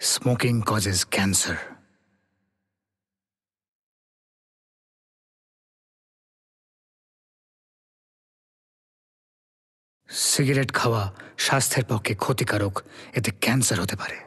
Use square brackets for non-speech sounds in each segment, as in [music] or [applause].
Smoking causes cancer. Cigarette খাওয়া স্বাস্থ্যের পক্ষে ক্ষতিকারক এতে ক্যান্সার হতে পারে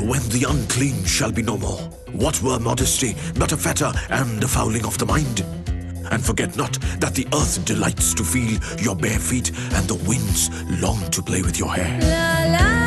when the unclean shall be no more, what were modesty but a fetter and a fouling of the mind? And forget not that the earth delights to feel your bare feet, and the winds long to play with your hair. हर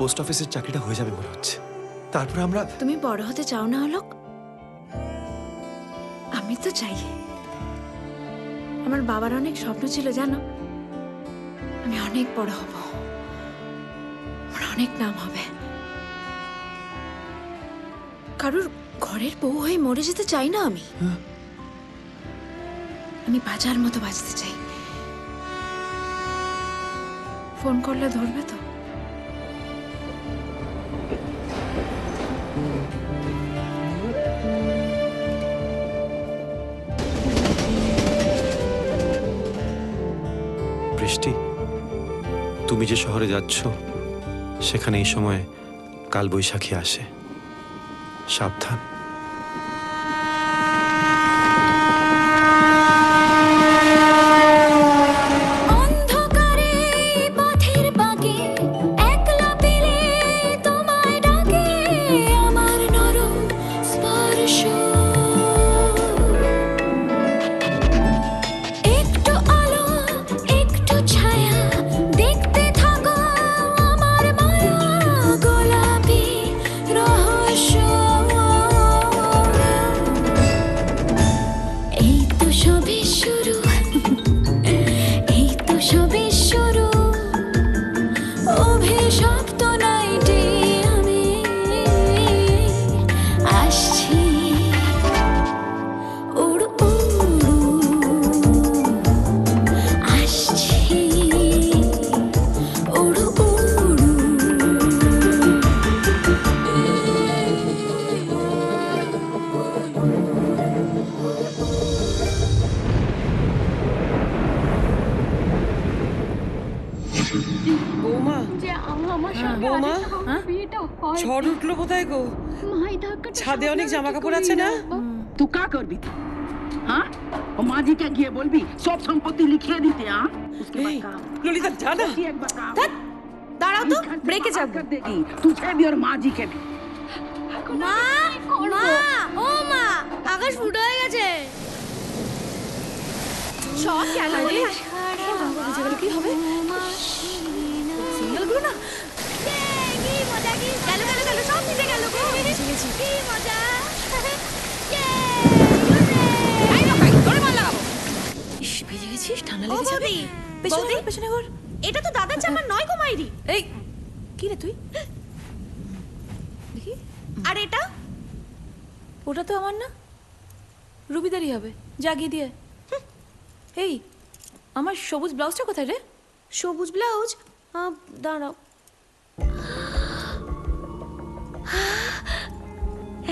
post অফিসের চাকরিটা হয়ে যাবে মনে হচ্ছে। তারপর আমরা তুমি বড় হতে চাও না অলোক আমি তো চাই। আমার বাবার অনেক স্বপ্ন ছিল জানো? আমি অনেক বড় হব। আমার অনেক নাম হবে। কারোর ঘরের বউ হয়ে মরে যেতে চাই না আমি। আমি বাজার মতো বাঁচতে চাই। ফোন করলে ধরবে তো? তুমি যে শহরে যাচ্ছ সেখানে এই সময় কালবৈশাখী আসে। সাবধান। जाना দাঁড়াও তো ব্রেকে যাব। দেখি भी और माँ जी के মা মা ও মা আকাশ ফুটো হয়ে গেছে। সব খেলা বলে ঠান্ডা লেগেছে পেছনে পেছনে ঘর। জাগিয়ে দিয়ে। এই আমার সবুজ ব্লাউজটা কোথায় রে? সবুজ ব্লাউজ? দাঁড়াও।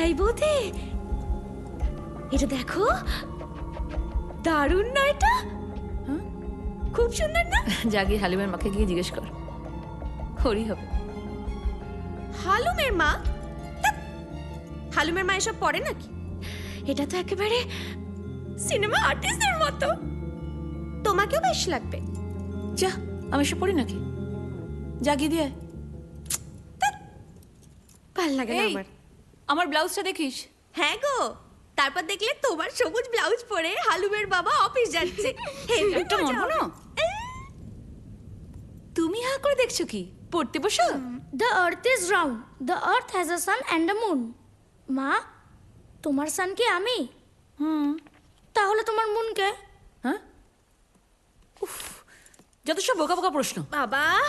এই বৌদি এটা দেখো। দারুণ না এটা? খুব সুন্দর না? জাগিয়ে হালিমের মাকে গিয়ে জিজ্ঞেস কর। হরি হবে। হালুমের মা? হালুমের মা এসব পড়ে নাকি? এটা তো একেবারে সিনেমা আর্টিস্টের মতো। তোমাকেও বেশ লাগবে। যা আমি সব পড়ি নাকি? জাগিয়ে দিয়ে ভালো লাগে না এই আমার। আমার ব্লাউজটা দেখিস? হ্যাঁ গো তারপর দেখলে তোমার সবুজ ব্লাউজ পরে হালুমের বাবা অফিস যাচ্ছে। [laughs] একটা তুমি হা করে দেখছ কি? পড়তে বসো? The earth is round. The earth has a sun and a moon. মা তোমার সান কি আমি? হুম। তাহলে তোমার মুন কে হ্যাঁ? উফ যত সব বোকা বোকা প্রশ্ন। বাবা!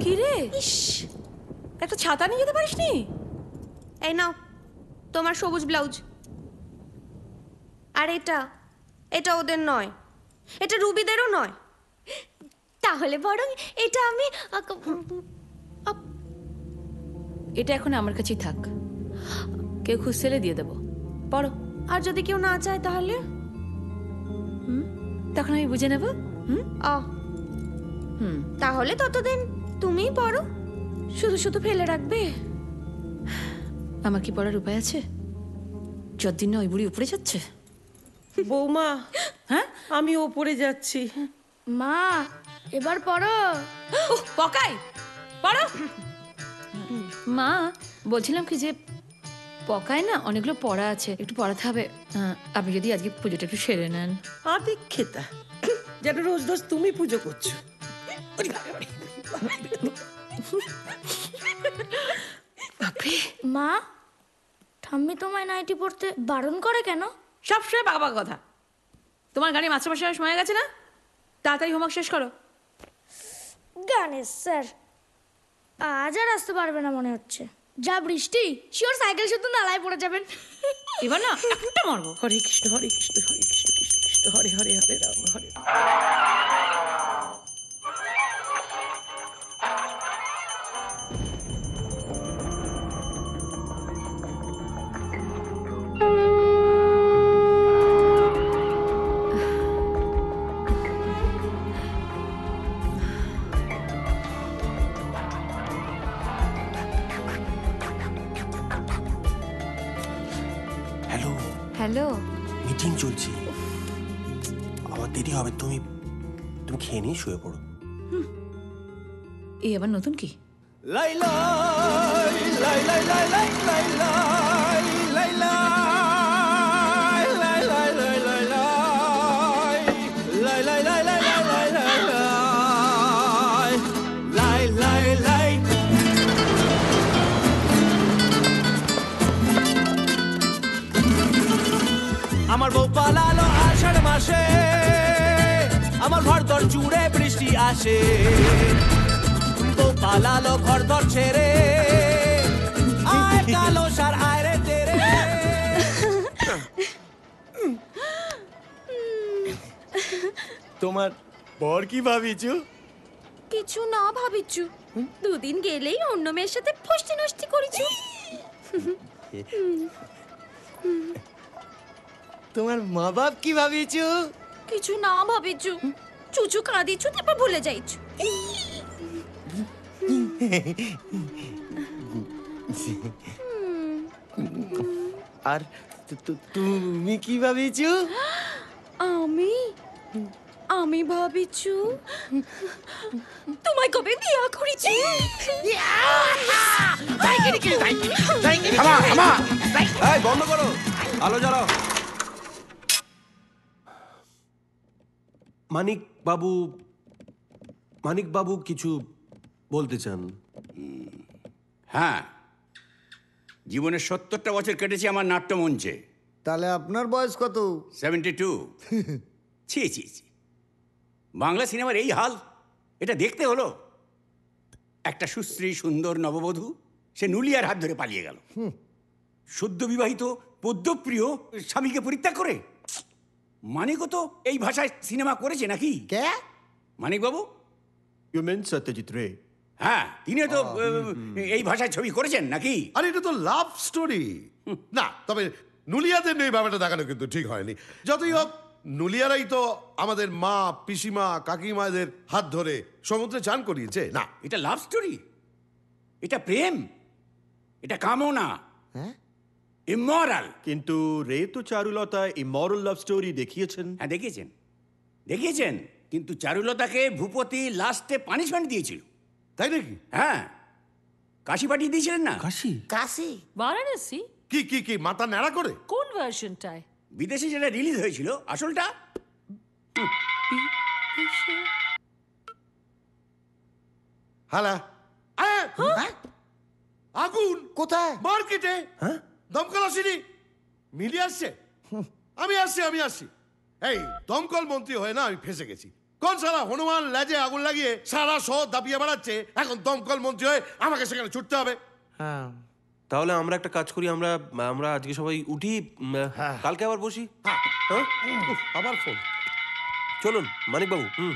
কি রে? ইস! একটা ছাতা নিয়ে যেতে পারিস নি এই নাও তোমার সবুজ ব্লাউজ। আর এটা এটা ওদের নয়। এটা রুবিদেরও নয়। তাহলে বরং এটা আমি আপ- এটা এখন আমার কাছেই থাক। কেউ খুঁজছেলে দিয়ে দেবো। পড়ো। আর যদি কেউ না চায় তাহলে? তখন আমি বুঝে নেব। হুম? আ হুম তাহলে ততদিন তুমিই পড়ো। শুধু শুধু ফেলে রাখবে? আমার কি পড়ার উপায় আছে? যতদিন না ওই বুড়ি উপরে যাচ্ছে। বৌমা হ্যাঁ? আমি ওপরে যাচ্ছি। মা এবার পড়ো। পকাই পড়ো। মা বলছিলাম কি যে পকায় না? অনেকগুলো পড়া আছে। একটু পড়াতে হবে। আহ, আপনি যদি আজকে পুজোটা একটু সেরে নেন। আদিক খেতা। যেন রোজ রোজ তুমি পুজো করছ। মা ঠাম্মি তোমায় নাইটি পড়তে বারণ করে কেন? সবসময় বাবা বাবা কথা। তোমার গাড়ি মাস্টারমশাই সময় গেছে না? তাড়াতাড়ি হোমওয়ার্ক শেষ করো। গানেশ স্যার আজ আর আসতে পারবে না মনে হচ্ছে। যা বৃষ্টি শিওর সাইকেল শুধু নালায় পড়ে যাবেন। এবার না একটা মারবো। হরে কৃষ্ণ হরে কৃষ্ণ হরে কৃষ্ণ কৃষ্ণ কৃষ্ণ হরে হরে হরে রাম হরে হবে তুমি তুমি খেয়ে নিয়ে শুয়ে পড়ো এই আবার নতুন কি লাই লাই লাই লাই লাই লাই লাই লাই আমার বউ পালালো আষাঢ় মাসে আমার ঘর দর জুড়ে বৃষ্টি আসে। বউ পালালো ঘর দর ছেড়ে আয় কালো সার আয় রে তেরে। তোমার বর কি ভাবিছু কিছু না ভাবিছু দুদিন গেলেই অন্য মেয়ের সাথে ফষ্টি নষ্টি করেছু তোমার মা বাপ কি ভাবিছু কিছু না ভাবিচু চুচু কাঁদিছু তারপর ভুলে যাইছু আর তুমি কি ভাবিছু আমি? আমি ভাবিছু তোমায় কবে বিয়া করেছি বন্ধ করো। আলো জ্বালাও। মানিক বাবু মানিক বাবু কিছু বলতে চান? হ্যাঁ। জীবনের সত্তরটা বছর কেটেছে আমার নাট্যমঞ্চে। তাহলে আপনার বয়স কত? Seventy two. [laughs] ছি ছি ছি। বাংলা সিনেমার এই হাল এটা দেখতে হলো। একটা সুশ্রী সুন্দর নববধূ সে নুলিয়ার হাত ধরে পালিয়ে গেল। সদ্য বিবাহিত পদ্মপ্রিয় স্বামীকে পরিত্যাগ করে। মানিকও তো এই ভাষায় সিনেমা করেছে নাকি? কে? মানিক বাবু ইউ মেন সত্যজিৎ রে হ্যাঁ তিনিও তো এই ভাষায় ছবি করেছেন নাকি? আরে এটা তো লাভ স্টোরি না তবে নুলিয়াদের নেই ব্যাপারটা দেখানো কিন্তু ঠিক হয়নি। যতই হোক নুলিয়ারাই তো আমাদের মা পিসিমা কাকিমাদের হাত ধরে সমুদ্রে চান করিয়েছে। না। এটা লাভ স্টোরি এটা প্রেম? এটা কামনা? ইমরাল কিন্তু রে তো চারুলতা ইমরাল লাভ স্টোরি দেখিয়েছেন। হ্যাঁ দেখিয়েছেন। দেখিয়েছেন। কিন্তু চারুলতাকে ভূপতি লাস্টে পানিশমেন্ট দিয়েছিল। তাই নাকি? হ্যাঁ। কাশি পাঠিয়ে দিয়েছিলেন না? কাশি? কাশি? বারাণসী? কি কি কি মাথা ন্যাড়া করে? কোন ভার্সনটায় বিদেশে যেটা রিলিজ হয়েছিল আসলটা? হালা। আয়, আগুন! কোথায়? মার্কেটে! হ্যাঁ? দমকল আসেনি? মিলিয়ে আসছে? আমি আসছি আমি আসছি। এই দমকল মন্ত্রী হয়ে না আমি ফেসে গেছি। কোন সারা হনুমান লেজে আগুন লাগিয়ে সারা শহর দাপিয়ে বেড়াচ্ছে? এখন দমকল মন্ত্রী হয়ে আমাকে সেখানে ছুটতে হবে। হ্যাঁ। তাহলে আমরা একটা কাজ করি আমরা আমরা আজকে সবাই উঠি উম, কালকে আবার বসি? হ্যাঁ। হ্যাঁ? আবার ফোন। চলুন মানিক বাবু হুম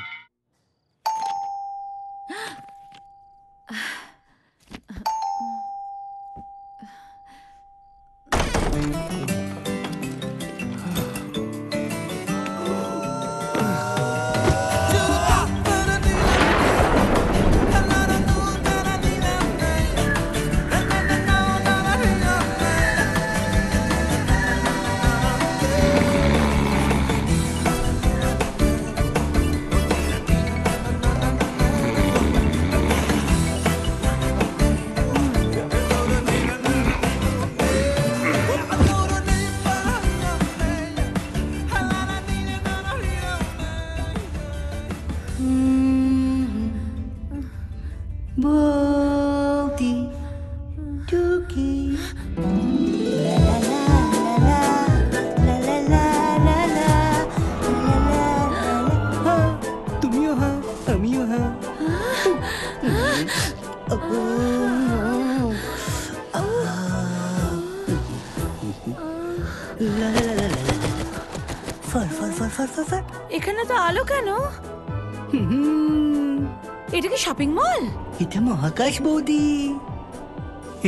এখানে তো আলো কেন? এটা কি শপিং মল এটা মহাকাশ বৌদি।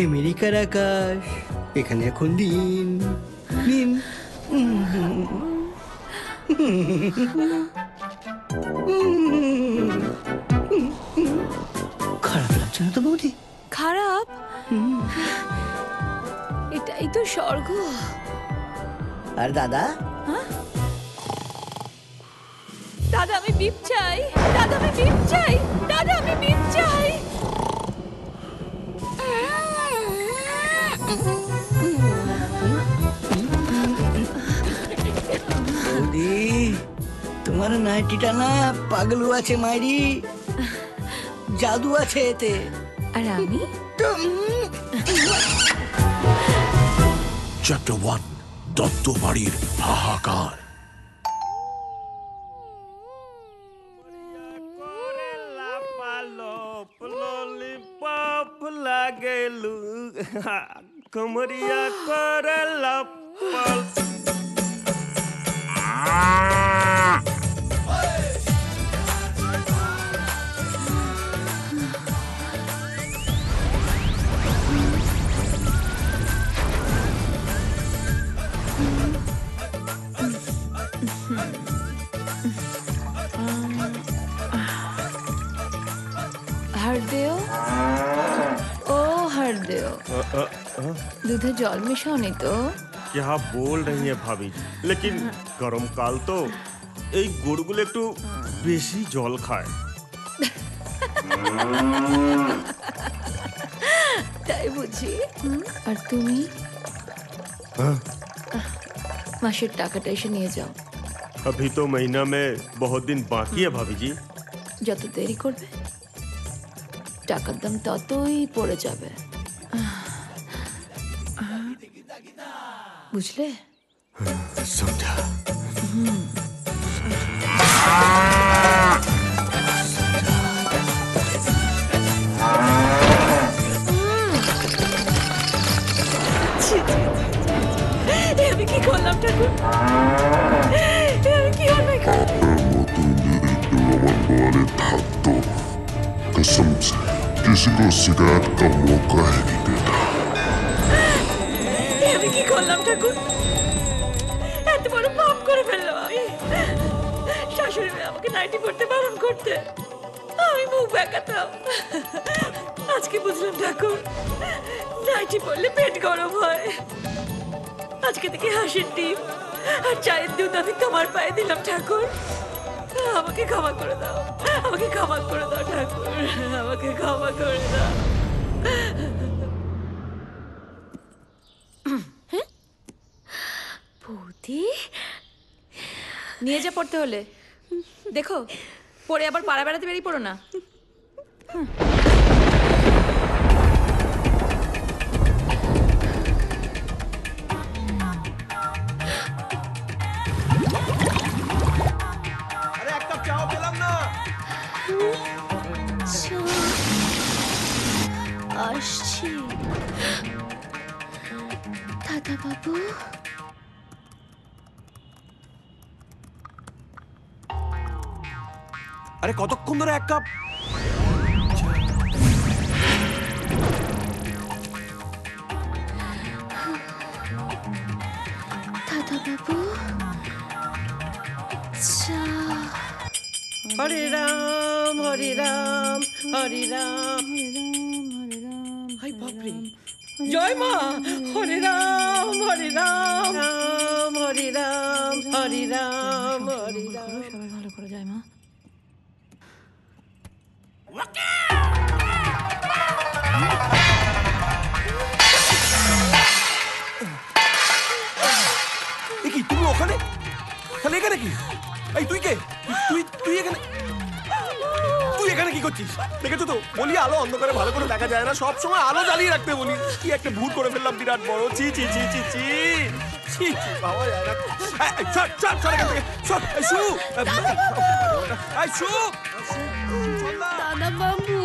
আমেরিকার আকাশ এখানে এখন দিন দিন খারাপ লাগছে না তো বৌদি? খারাপ? এটাই তো স্বর্গ। আর দাদা? দাদা আমি বিপ চাই। দাদা আমি বিপ চাই। দাদা আমি বিপ চাই। তোমার নাইটিটা না পাগলু আছে মাইরি। জাদু আছে এতে। আর আমি? চ্যাপ্টার ওয়ান দত্ত বাড়ির হাহাকার লাগেলু কমরিয়া করে ও হারদেও দুধে জল মেশাওনি তো क्या बोल रही है भाभी लेकिन গরম কাল তো এই গরুগুলো একটু বেশি জল খায় তাই বুঝি আর তুমি हाँ, মাসের টাকাটা এসে নিয়ে যাও अभी तो महीना में बहुत दिन बाकी है भाभी जी যত দেরি করবে টাকার দাম ততই পড়ে যাবে বুঝলে समझा এ আমি কি করলাম ঠাকুর এ আমি কি অন্যায় করলাম? कसम से किसी को शिकायत का मौका ही नहीं देता এ আমি কি করলাম ঠাকুর এত বড় পাপ করে ফেললাম আমি শাশুড়ি মেয়ে আমাকে নাইটি পড়তে বারণ করতে আমি মুখ বেঁকাতাম আজকে বুঝলাম ঠাকুর নাইটি পড়লে পেট গরম হয় আজকে থেকে হাসির ডিম আর চায়ের দুধ আমি তোমার পায়ে দিলাম ঠাকুর আমাকে ক্ষমা করে দাও। আমাকে ক্ষমা করে দাও ঠাকুর। আমাকে ক্ষমা করে দাও। বৌদি? নিয়ে যা পড়তে হলে। দেখো পরে আবার পাড়া বেড়াতে বেরিয়ে পড়ো না। দাদা বাবু আরে কতক্ষণ ধরে এক কাপ? দাদা বাবু হরে রাম হরে রাম। হরে রাম। জয় মা হরে রাম হরে রাম। রাম হরে রাম হরে রাম হরে রাম। সবাই ভালো করে যায় মা। কি তুমি ওখানে? তাহলে এখানে কি? এই তুই কে? তুই তুই এখানে তুই করছিস? দেখেছ তো? বলি আলো অন্ধকারে ভালো করে দেখা যায় না। সব সময় আলো জ্বালিয়ে রাখতে বলি। কি একটা ভুল করে ফেললাম বিরাট বড়। চি চি চি চি চি ছি পাওয়া যায় না এখান থেকে। শু। শু। দাদা বাবু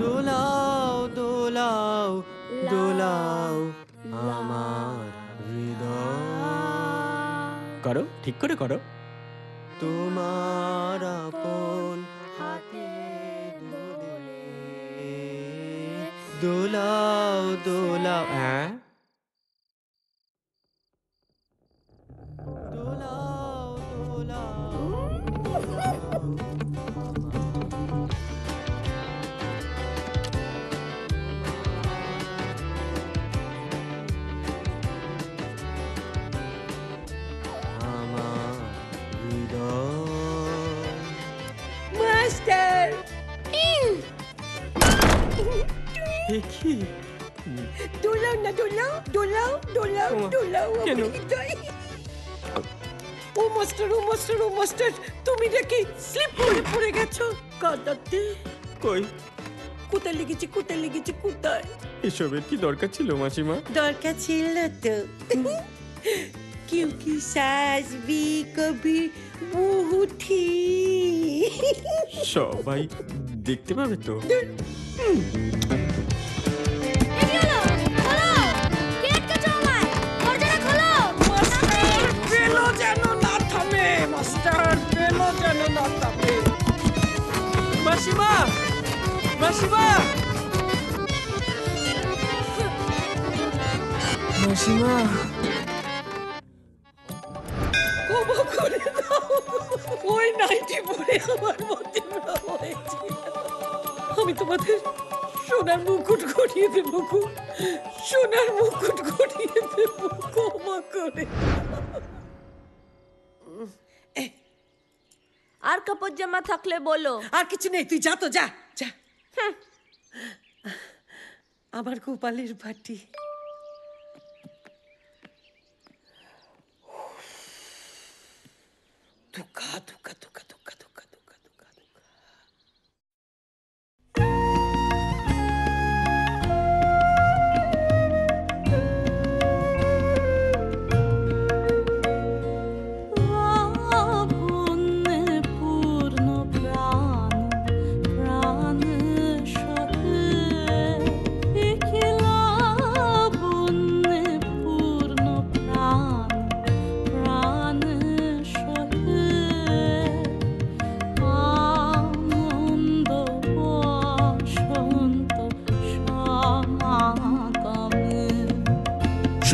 দোলাও দোলাও দোলাও আমার হৃদয়। করো ঠিক করে করো। তোমার আপন হাতে দোলাও দোলাও। হ্যাঁ। দেখি দোলাও না দোলাও দোলাও দোলাও ওমা, দোলাও কেন? আমার হৃদয়। ও মাস্টার ও মাস্টার ও মাস্টার তুমি নাকি স্লিপ করে পড়ে গেছো কাদাতে কই কোথায় লেগেছে কোথায় লেগেছে কোথায় এসবের কি দরকার ছিল মাসিমা দরকার ছিল তো क्योंकि सास भी कभी बहू थी সবাই দেখতে পাবে তো মাস্টার বেলো যেন না থামে মাসিমা মাসিমা! মাসিমা! ওই নাইটি পরে আমার মধ্যে হয়েছিল আমি তোমাদের সোনার মুকুট ঘটিয়ে দেবো সোনার মুকুট ঘটিয়ে দেবো ক্ষমা করে আর কাপড় জামা থাকলে বলো। আর কিছু নেই তুই যা তো যা যা। আমার গোপালের বাটি। দুঃখা দুঃখা দুঃখা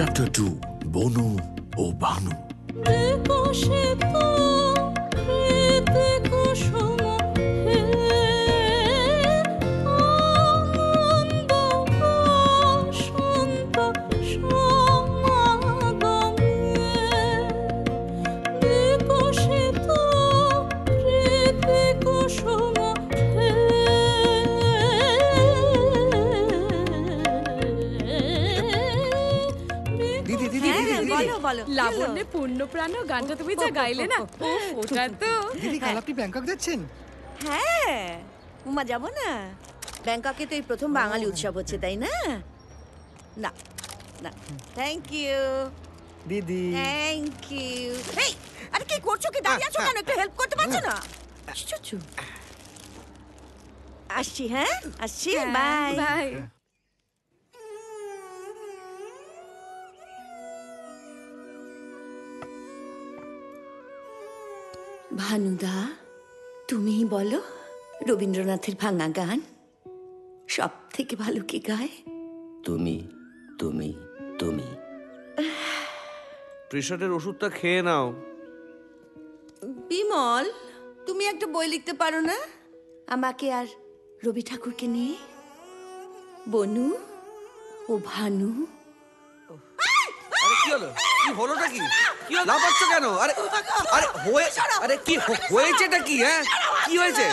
চ্যাপ্টার টু বনু ও বানু বলো। লাবণ্যে পূর্ণ প্রাণ গানটা তুমি যা গাইলে না? ও ওটা তো দিদি কাল আপনি ব্যাংকক যাচ্ছেন? হ্যাঁ। উমা যাব না। ব্যাংককে তো এই প্রথম বাঙালি উৎসব হচ্ছে তাই না? না না। থ্যাংক ইউ দিদি। থ্যাংক ইউ এই আরে কি করছ কি? দাঁড়িয়ে আছো কেন? একটু হেল্প করতে পারছ না? আসছি হ্যাঁ? আসছি বাই বাই ভানুদা তুমিই বলো রবীন্দ্রনাথের ভাঙা গান। সব থেকে ভালো কে গায়? তুমি তুমি তুমি। প্রেশারের ওষুধটা খেয়ে নাও। বিমল তুমি একটা বই লিখতে পারো না? আমাকে আর রবি ঠাকুরকে নিয়ে? বনু ও ভানু কি হলো? কি হলোটা কি? কি হলো? কেন? আরে আরে হয়ে আরে কি হয়েছেটা কি হ্যাঁ? কি হয়েছে?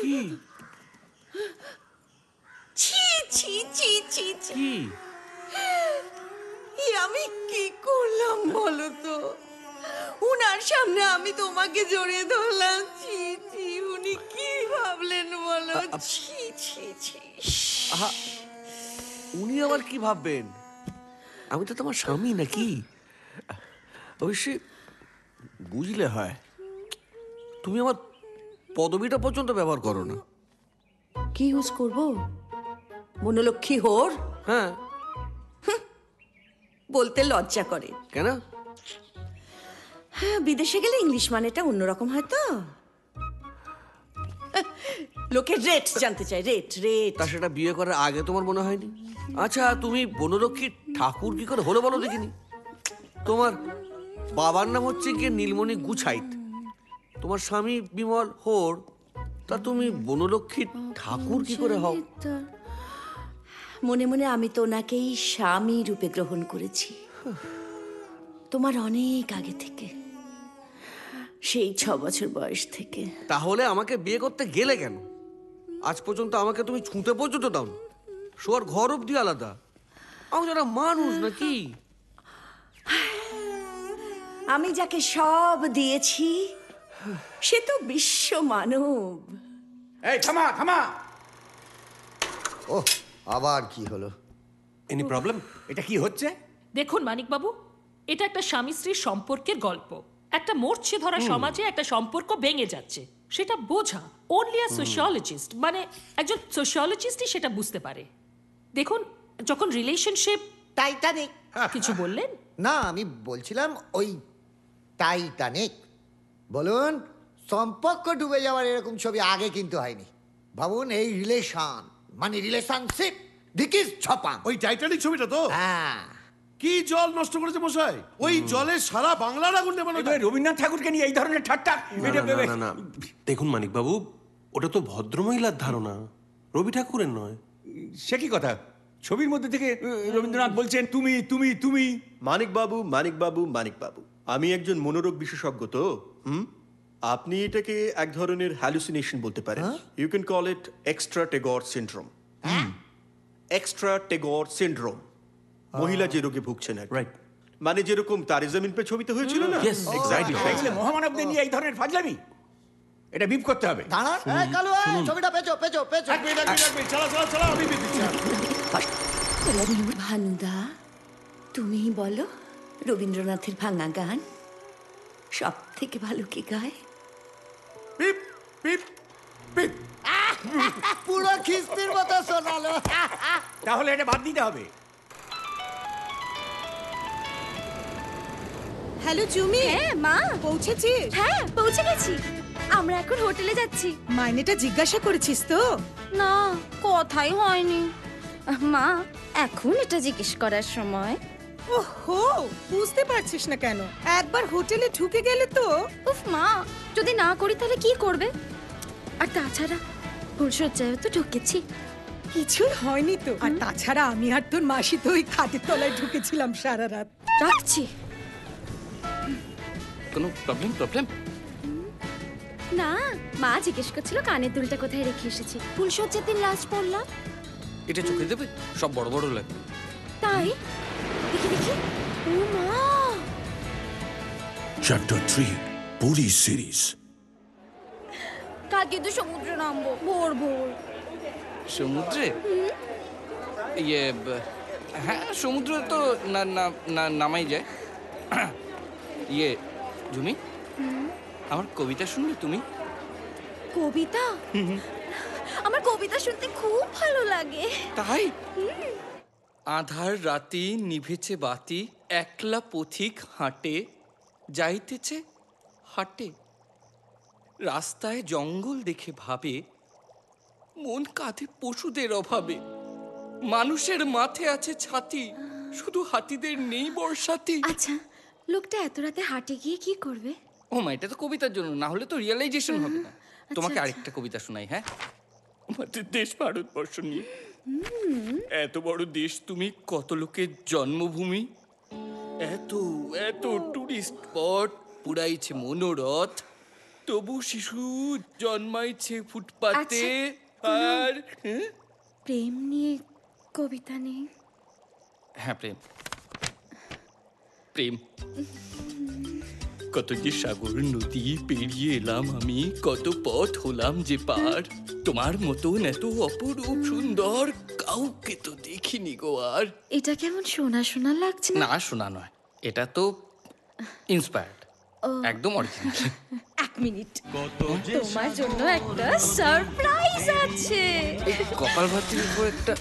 কি? ছি ছি ছি ছি ছি। কি? আমি কি করলাম বলো তো? উনার সামনে আমি তোমাকে জড়িয়ে ধরলাম। ছি ছি উনি কি ভাবলেন বলো? ছি ছি ছি। উনি আবার কি ভাববেন? আমি তো তোমার স্বামী নাকি? অবশ্যই বুঝলে হয়। তুমি আমার পদবিটা পর্যন্ত ব্যবহার করো না। কি ইউজ করব? মনোলক্ষ্মী হোর? হ্যাঁ। বলতে লজ্জা করে। কেন? হ্যাঁ বিদেশে গেলে ইংলিশ মানেটা অন্যরকম হয় তো। লোকে রেট জানতে চায় রেট রেট তা সেটা বিয়ে করার আগে তোমার মনে হয়নি? আচ্ছা তুমি বনরক্ষী ঠাকুর কি করে হলো বলো দেখিনি? তোমার বাবার নাম হচ্ছে গিয়ে নীলমণি গুছাইত। তোমার স্বামী বিমল হোর তা তুমি বনলক্ষ্মী ঠাকুর কি করে হও? মনে মনে আমি তো ওনাকেই স্বামী রূপে গ্রহণ করেছি। তোমার অনেক আগে থেকে সেই ছ বছর বয়স থেকে। তাহলে আমাকে বিয়ে করতে গেলে কেন? আজ পর্যন্ত আমাকে তুমি ছুঁতে পর্যন্ত দাও শোয়ার ঘর অব্দি আলাদা। আমি যারা মানুষ নাকি? আমি যাকে সব দিয়েছি সে তো বিশ্ব মানব। এই থামা থামা। ও আবার কি হলো? এনি প্রবলেম এটা কি হচ্ছে? দেখুন মানিকবাবু এটা একটা স্বামী স্ত্রীর সম্পর্কের গল্প। একটা মরছে ধরা সমাজে একটা সম্পর্ক ভেঙে যাচ্ছে। সেটা বোঝা। অনলি আ সোশিওলজিস্ট মানে একজন সোশিওলজিস্টই সেটা বুঝতে পারে। দেখুন যখন রিলেশনশিপ টাইটানিক কিছু বললেন? [laughs] না আমি বলছিলাম ওই টাইটানিক বলুন সম্পর্ক ডুবে যাওয়ার এরকম ছবি আগে কিন্তু হয়নি। ভাবুন এই রিলেশন মানে রিলেশনশিপ দিকিস ছপা। ওই টাইটানিক ছবিটা তো? হ্যাঁ। কি জল নষ্ট করেছে মশাই? ওই জলে সারা বাংলার আগুন নেবানো। রবীন্দ্রনাথ ঠাকুরকে নিয়ে এই ধরনের ঠাট্টা না, না। দেখুন মানিকবাবু ওটা তো ভদ্রমহিলার ধারণা। রবি ঠাকুরের নয়। সে কি কথা? ছবির মধ্যে থেকে রবীন্দ্রনাথ বলছেন তুমি তুমি তুমি। মানিকবাবু মানিকবাবু মানিকবাবু আমি একজন মনোরোগ বিশেষজ্ঞ তো হুম? আপনি এটাকে এক ধরনের হ্যালুসিনেশন বলতে পারেন। You can call it extra Tagore syndrome extra Tagore syndrome মহিলা যে রোগে ভুগছেন রাইট মানে যেরকম তারে জমিন পে ছবিতে হয়েছিল না? এক্স্যাক্টলি মহামানবদের নিয়ে এই ধরনের ফাজলামি? এটা বিপ করতে হবে। দাঁড়ান এই কালু এই, ছবিটা এক মিনিট, এক চালা, চালা, চালা, আমি। ভানুদা তুমি বলো রবীন্দ্রনাথের ভাঙা গান। সব থেকে ভালো কে গায়? পুরো খিস্তির মতো শোনালো। তাহলে এটা বাদ দিতে হবে। হ্যালো চুমি। হ্যাঁ মা। পৌঁছেছিস? হ্যাঁ পৌঁছে গেছি। আমরা এখন হোটেলে যাচ্ছি। মাইনেটা জিজ্ঞাসা করেছিস তো? না কথাই হয়নি। মা এখন এটা জিজ্ঞেস করার সময়। ওহো বুঝতে পারছিস না কেন। একবার হোটেলে ঢুকে গেলে তো উফ মা যদি না করি তাহলে কি করবে? আর তাছাড়া ফুলসজ্জায় তো ঢুকেছি। কিছুই হয়নি তো। আর তাছাড়া আমি আর তোর মাসি তো ওই খাটের তলায় ঢুকেছিলাম সারা রাত। রাখছি। কোনো প্রবলেম প্রবলেম না মা জিজ্ঞেস করছিল কানের দুলটা কোথায় রেখে এসেছি। ফুলসজ্জার দিন লাস্ট পড়লাম। এটা চোখে দেবে? সব বড় বড় লাগবে। তাই? দেখি দেখি। ও মা! Chapter 3 Police Series কালকে তো সমুদ্রে নামবো। ভোর ভোর। সমুদ্রে? ইয়ে হ্যাঁ সমুদ্র তো না না না নামাই যায়। ইয়ে জুমি? আমার কবিতা শুনবে তুমি? কবিতা? আমার কবিতা শুনতে খুব ভালো লাগে। তাই? আধার রাতি নিভেছে বাতি একলা পথিক হাঁটে যাইতেছে হাঁটে। রাস্তায় জঙ্গল দেখে ভাবে মন কাঁধে পশুদের অভাবে। মানুষের মাথে আছে ছাতি শুধু হাতিদের নেই বর্ষাতি। আচ্ছা লোকটা এত রাতে হাটে গিয়ে কি করবে? ও মা এটা তো কবিতার জন্য না হলে তো রিয়েলাইজেশন হবে না। তোমাকে আচ্ছা। আরেকটা কবিতা শোনাই হ্যাঁ? আমাদের দেশ ভারতবর্ষ নিয়ে। এত বড় দেশ তুমি কত লোকের জন্মভূমি? এত এত টুরিস্ট স্পট পুরাইছে মনোরথ। তবু শিশু জন্মাইছে ফুটপাতে। আচ্ছা, আর হ্যাঁ? প্রেম নিয়ে কবিতা নেই? হ্যাঁ প্রেম। প্রেম। কত যে সাগর নদী পেরিয়ে এলাম আমি কত পথ হলাম যে পার। তোমার মতন এত অপরূপ সুন্দর কাউকে তো দেখিনি গো আর। এটা কেমন শোনা শোনা লাগছে? না শোনা নয়। এটা তো ইন্সপায়ার্ড একদম অরিজিনাল [laughs] এক মিনিট। তোমার জন্য একটা সারপ্রাইজ আছে। কপাল ভাতির উপর একটা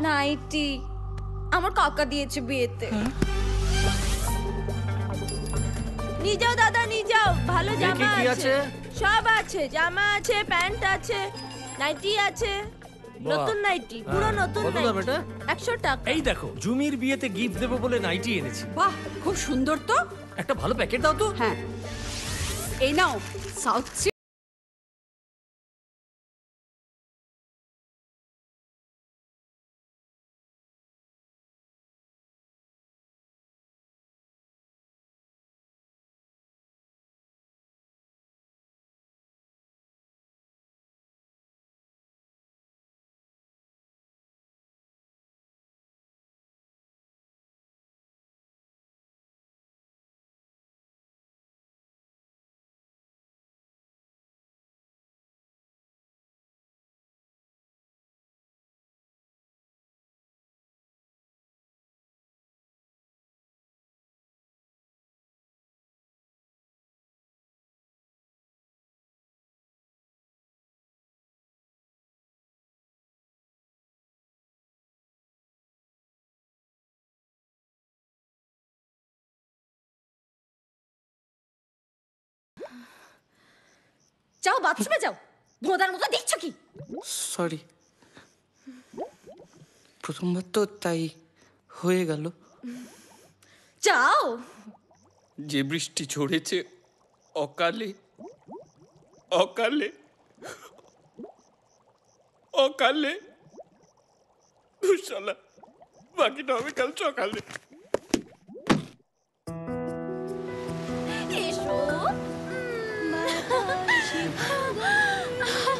নাইটি আমার কাকা দিয়েছে বিয়েতে। নিয়ে যাও দাদা নিয়ে যাও। ভালো জামা আছে? সব আছে। জামা আছে প্যান্ট আছে নাইটি আছে। নতুন নাইটি পুরো নতুন নাইটি। এটা? একশো টাকা। এই দেখো জুমির বিয়েতে গিফট দেবো বলে নাইটি এনেছি। বাহ খুব সুন্দর তো। একটা ভালো প্যাকেট দাও তো। হ্যাঁ। এই নাও সাউথ যাও বাথরুমে যাও। ভোঁদার মতো দেখছ কি? সরি প্রথমবার তো তাই হয়ে গেল। যাও। যে বৃষ্টি ঝরেছে অকালে অকালে অকালে। দুঃশালা বাকিটা হবে কাল সকালে।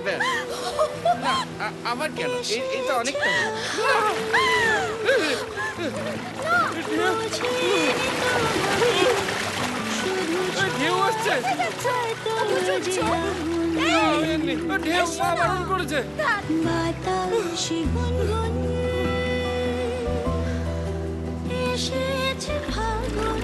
ব্যাস। না আ- কেন? এটা অনেকটা ঢেউ আসছে। ঢেউ বারণ করেছে বাতাসে গুনগুন এসেছে ফাগুন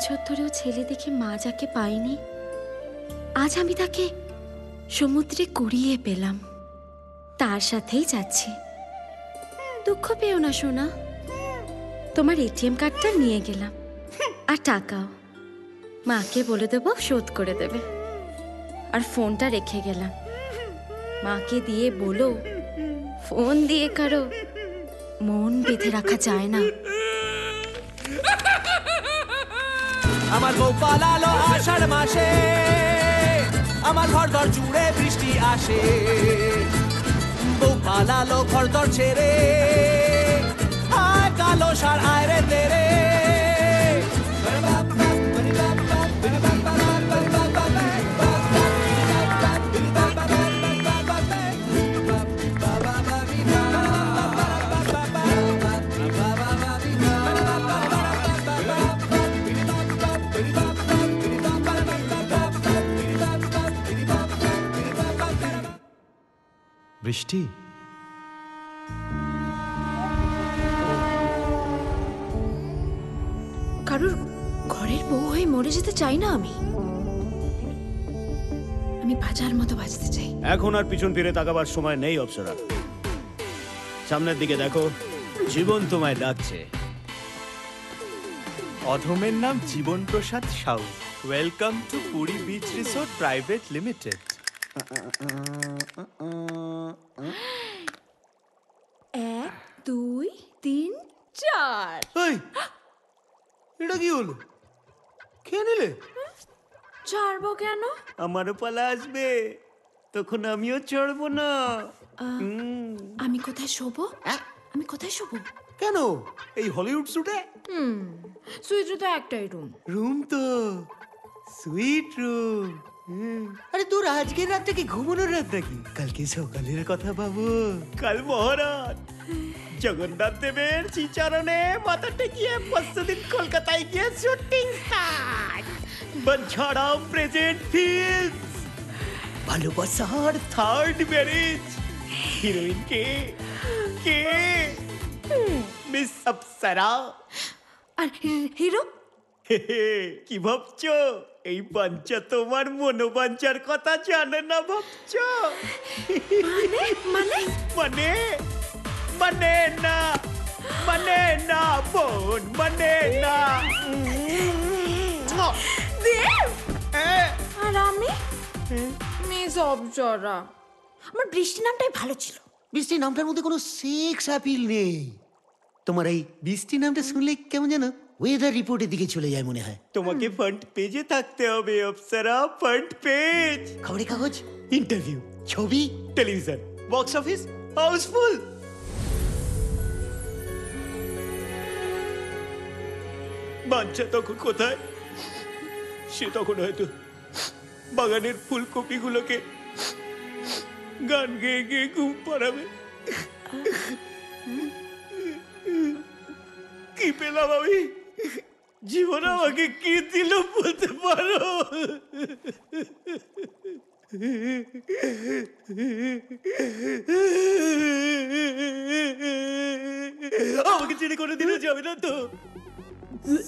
বছর ধরেও ছেলে দেখে মা যাকে পাইনি আজ আমি তাকে সমুদ্রে কুড়িয়ে পেলাম। তার সাথেই যাচ্ছি। দুঃখ পেও না, সোনা। তোমার এটিএম কার্ডটা নিয়ে গেলাম। আর টাকাও। মাকে বলে দেবো, শোধ করে দেবে। আর ফোনটা রেখে গেলাম। মাকে দিয়ে বলো, ফোন দিয়ে কারও মন বেঁধে রাখা যায় না। আমার বউ পালালো আষাঢ় মাসে। আমার ঘর দর জুড়ে বৃষ্টি আসে। বউ পালালো ঘর দর ছেড়ে। আয় কালো সার, আয় রে তেরে। বৃষ্টি? কারোর ঘরের বউ হয়ে মরে যেতে চাই না আমি। আমি বাজার মতো বাঁচতে চাই। এখন আর পিছন ফিরে তাকাবার সময় নেই অপসরা। সামনের দিকে দেখো জীবন তোমায় ডাকছে। অধমের নাম Jiban Prasad Sau. Welcome to Puri beach resort private limited এক দুই তিন চার। এটা কি হলো? খেয়ে নিলে? ছাড়বো কেন? আমারও পালা আসবে। তখন আমিও চড়বো না। আমি কোথায় শোবো? আমি কোথায় শোবো? কেন? এই হলিউড শুটে হুম সুইটে তো একটাই রুম। রুম তো সুইট রুম। আরে তোর আজকের রাতটা কি ঘুমানোর রাত নাকি কালকে সকালের কথা ভাবো কাল মহারাত জগন্নাথ দেবের শ্রীচরণে মাথা টেকিয়ে পরশুদিন কলকাতায় গিয়ে শুটিং স্টার্ট বনছাড়া প্রেজেন্ট ফিল্ম ভালোবাসার থার্ড ম্যারেজ হিরোইন কে কে মিস অপ্সরা আর হিরো কি ভাবছ এই বাঞ্চা তোমার মনোবাঞ্চার কথা জানে না ভাবছ? মানে? মানে? মানে? না। মানে না বোন মানে না। দেব! আর আমি? মিস অবজরা আমার বৃষ্টি নামটাই ভালো ছিল। বৃষ্টি নামটার মধ্যে কোনো সেক্স অ্যাপিল নেই। তোমার এই বৃষ্টি নামটা শুনলে কেমন যেন ওয়েদার রিপোর্টের দিকে চলে যায় মনে হয়। তোমাকে ফ্রন্ট পেজে থাকতে হবে অপ্সরা ফ্রন্ট পেজ খবরের কাগজ? ইন্টারভিউ ছবি? টেলিভিশন বক্স অফিস হাউসফুল বাঞ্ছা তখন কোথায়? সে তখন হয়তো বাগানের ফুলকপিগুলোকে গান গেয়ে গেয়ে ঘুম পাড়াবে। কি পেলাম আমি? জীবন আমাকে কি দিল বলতে পারো? আমাকে ছেড়ে কোনো দিনও যাবে না তো।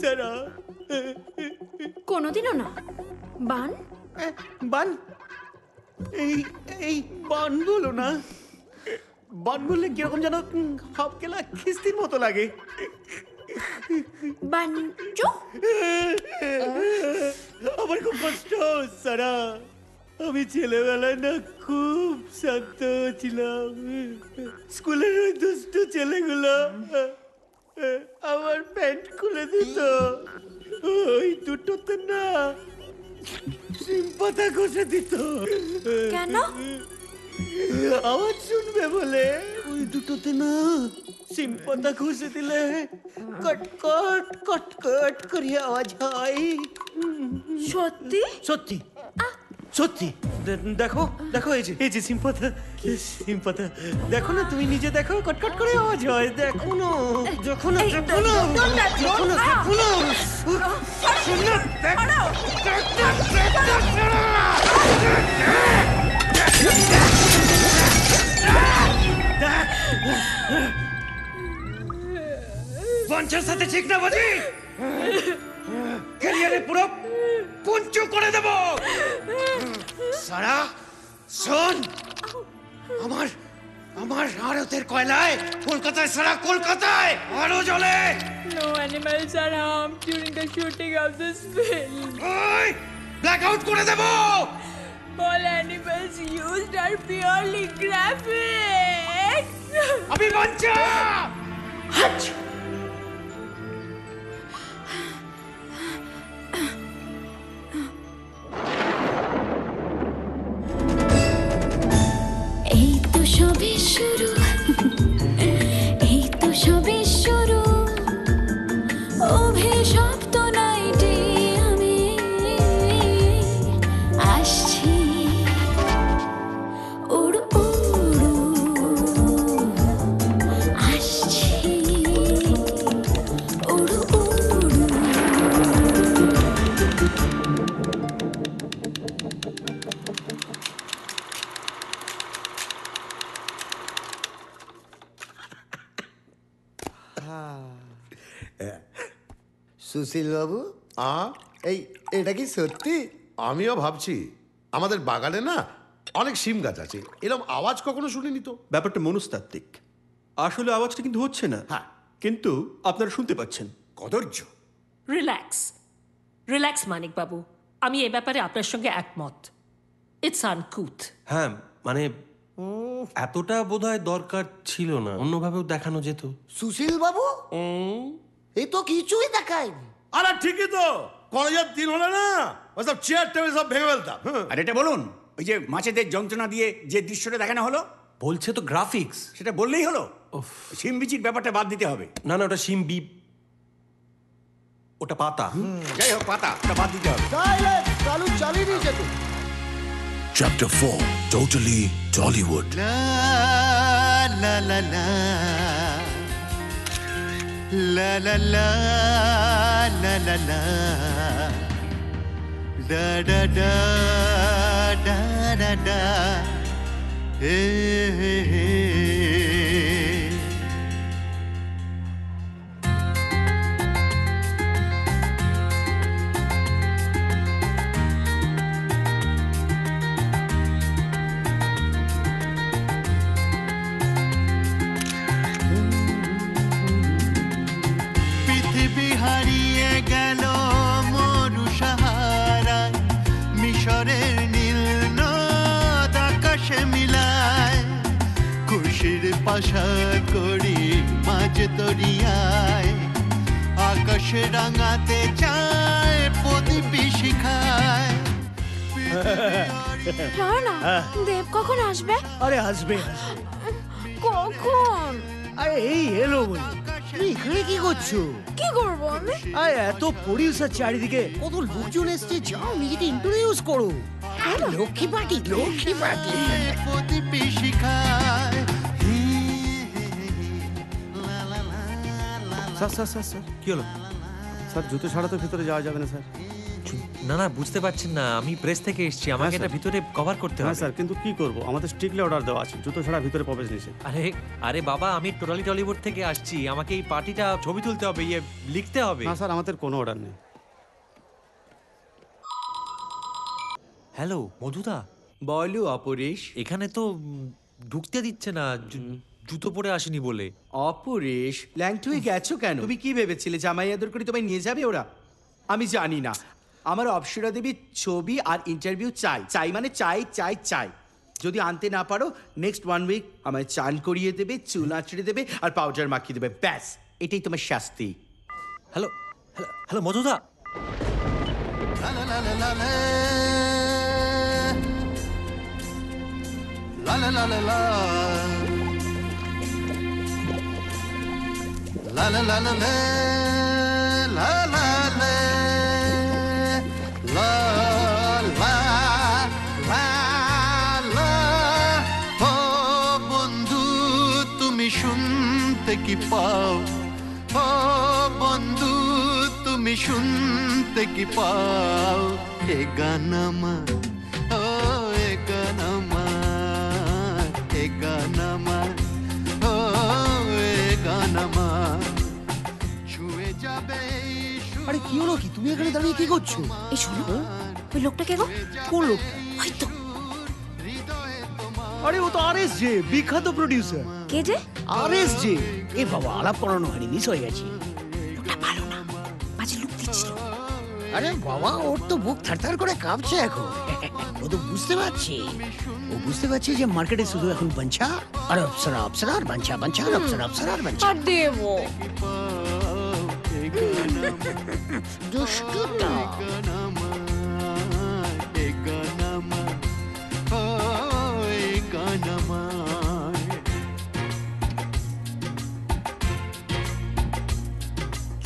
সারা। কোনোদিনও না। বান? বান? এই এই বান বলো না। বান বললে কীরকম যেন উম, হাফ কেলা খিস্তির মতো লাগে। বাঞ্চো? আমার খুব কষ্ট সারা। আমি ছেলেবেলায় না খুব শান্ত ছিলাম। স্কুলের ওই দুষ্ট ছেলেগুলো আমার প্যান্ট খুলে দিত। ওই দুটোতে না সিম পাতা ঘষে দিত। কেন? আওয়াজ শুনবে বলে। ওই দুটোতে না সিম পাতা দিলে কট কট কট কট আওয়াজ হয় সত্যি সত্যি সত্যি দেখো দেখো এই যে এই যে সিম্পাতা সিম্পাতা দেখো না তুমি নিজে দেখো কটকট করে আওয়াজ হয় দেখো না দেখো না দেখো না. দেখো না Ah! দেখো না শোন দেখ, দেখ। পঞ্চাশ সাথে ঠিক না বাজি ক্যারিয়ারে পুরো পঞ্চু করে দেব। সারা শোন আমার আমার ভারতের কয়লায় কলকাতায় সারা কলকাতায় আরও জ্বলে। No animals are harmed during the shooting of this film. ওই ব্ল্যাক আউট করে দেব। All animals used are purely graphic. আমি বাঞ্চা এই এই এটা কি সত্যি? আমিও ভাবছি। আমাদের বাগানে না অনেক শিম গাছ আছে। এরকম আওয়াজ কখনো শুনিনি তো? ব্যাপারটা মনস্তাত্ত্বিক। আসলে আওয়াজটা কিন্তু হচ্ছে না। হ্যাঁ। কিন্তু আপনারা শুনতে পাচ্ছেন। কদর্য রিল্যাক্স। রিল্যাক্স মানিক বাবু আমি এ ব্যাপারে আপনার সঙ্গে একমত। ইটস আনকুথ হ্যাঁ মানে এতটা বোধহয় দরকার ছিল না। অন্যভাবেও দেখানো যেত। সুশীল বাবু? এই তো কিছুই দেখায়নি। আরে ঠিকই তো! কলেজের দিন হলে না ওসব চেয়ার টেবিল সব ভেঙে ফেলতাম। হ্যাঁ। আর এটা বলুন ওই যে মাছেদের যন্ত্রণা দিয়ে যে দৃশ্যটা দেখানো হলো? বলছে তো গ্রাফিক্স সেটা বললেই হলো? সিমবিচির ব্যাপারটা বাদ দিতে হবে। না না ওটা সিম বি ওটা পাতা। যাই হোক পাতা ওটা বাদ দিতে হবে। চালু চালিয়ে দিয়েছে তো Chapter 4 Totally Tollywood. La la la la La la la la la la Da da da da da da Hey, hey, hey. পাশা করি মাঝে দরিয়ায় আকাশে রাঙাতে চায় প্রদীপ শিখায়। [laughs] না হ্যাঁ। দেব কখন আসবে? আরে আসবে কখন? আরে এই এলো বলে। তুমি এখানে কি করছ? কি করব আমি? আরে এত প্রডিউসার চারিদিকে কত লোকজন এসছে যাও নিজেকে ইন্ট্রোডিউস করো। Lakshmi party Lakshmi party. প্রদীপ শিখায়। স্যার স্যার স্যার স্যার কি হলো? স্যার জুতো ছাড়া তো ভিতরে যাওয়া যাবে না স্যার। না না বুঝতে পারছেন না আমি প্রেস থেকে এসেছি আমাকে এটা ভিতরে কভার করতে হ্যাঁ হবে। স্যার কিন্তু কি করব? আমাদের স্ট্রিক্টলি অর্ডার দেওয়া আছে জুতো ছাড়া ভিতরে প্রবেশ নিষেধ। আরে আরে বাবা আমি টোটালি টলিউড থেকে আসছি আমাকে এই পার্টিটা ছবি তুলতে হবে ইয়ে লিখতে হবে। না স্যার আমাদের কোনো অর্ডার নেই। হ্যালো মধুদা। বলো অপরেশ। এখানে তো ঢুকতে দিচ্ছে না জুতো পরে আসেনি বলে অপরেশ ল্যাংটুয়ে গেছো কেন তুমি কি ভেবেছিলে জামাই আদর করে তোমায় নিয়ে যাবে ওরা আমি জানি না আমার অপসরা দেবীর ছবি আর ইন্টারভিউ চাই চাই মানে চাই চাই চাই যদি আনতে না পারো নেক্সট ওয়ান উইক আমায় চান করিয়ে দেবে চুল আঁচড়ে দেবে আর পাউডার মাখিয়ে দেবে ব্যাস এটাই তোমার শাস্তি হ্যালো হ্যালো মধুদা La la la la la La la la la la La la la. La la la ও বন্ধু, তুমি শুনতে কি পাও? ও বন্ধু, তুমি শুনতে কি পাও? এ গান আমার আরে কি হলো কি? তুমি এখানে দাঁড়িয়ে কি করছ? এই শোনো ওই লোকটা কে গো? কোন লোকটা? হয়তো। আরে ও তো আরএস জে বিখ্যাত প্রোডিউসার কে যে? আরএস জে এ বাবা আলাপ করানো হয়নি মিস হয়ে গেছে। মাঝে লুক দিচ্ছিল। আরে বাবা ওর তো বুক থারথার করে কাঁপছে এখন। ও তো বুঝতে পারছে। ও বুঝতে পারছে যে মার্কেটে শুধু এখন বাঞ্ছা আর অপসরা অপসরা আর বাঞ্ছা বাঞ্ছা আর অপসরা অপসরা আর বাঞ্ছা। আর দেবো। দুষ্টুটা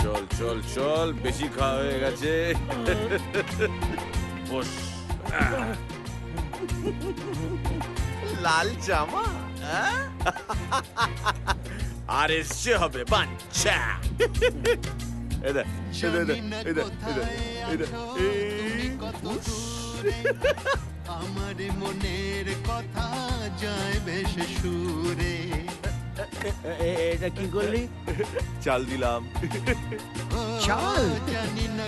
চল চল চল বেশি খাওয়া হয়ে গেছে। বস। লাল জামা? হ্যাঁ? আর এসছে হবে বাঞ্চা এদা এদা এদা এদা এদা আমার মনের কথা যায় বেশ সুরে এটা কি করলি চাল দিলাম। চাল? জানি না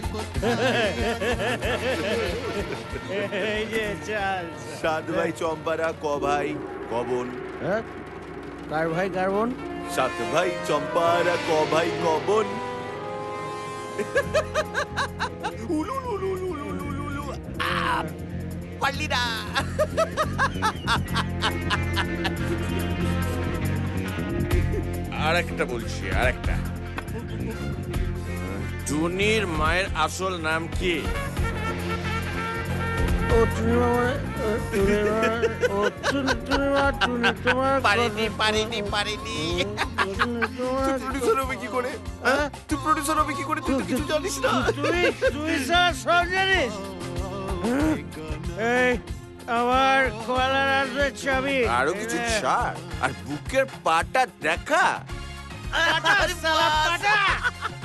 এই যে চাল। সাত ভাই চম্পারা ক ভাই কবন। হ্যাঁ? কার ভাই কার বোন? সাত ভাই চম্পারা ক ভাই কবন। না আর একটা বলছি আর একটা টুনির মায়ের আসল নাম কি পারিনি পারিনি প্রডিউসার কি করে? হ্যাঁ? তুই প্রডিউসার হবে কি করে? তুই তো কিছু জানিস না। তুই তুই স্যার সব জানিস এই আমার কলার আসবে চাবি। আরও কিছু ছাড় আর বুকের পাটা দেখা।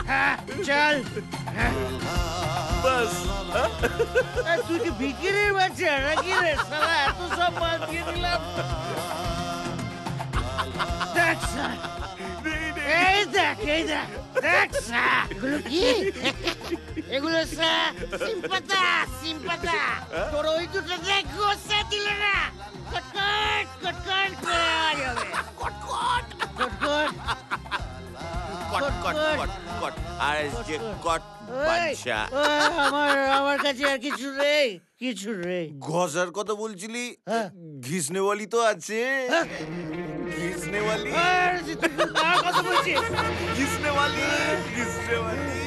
হ্যাঁ, চল। বাস তুই কি বিক্রির বাচ্চা নাকি রে? শালা এত সব বাদ দিয়ে দিলাম। দেখ স্যার এই দেখ এই দেখ দেখ স্যার এগুলো কি? এগুলো স্যার সিম্পাতা সিম্পাতা তোর ওই দুটো দেখ গোসা দিল না। কটকট কটকট করে আওয়াজ হবে কটকট কটকট কট কট কট। কট। আর যে কট বাচ্চা আমার আমার কাছে আর কিছু নেই কিছু নেই। ঘষার কথা বলছিলি? ঘিসনেওয়ালি তো আছে। ঘিসনেওয়ালি। কথা বলছিস ঘিসনেওয়ালি ঘিসনেওয়ালি।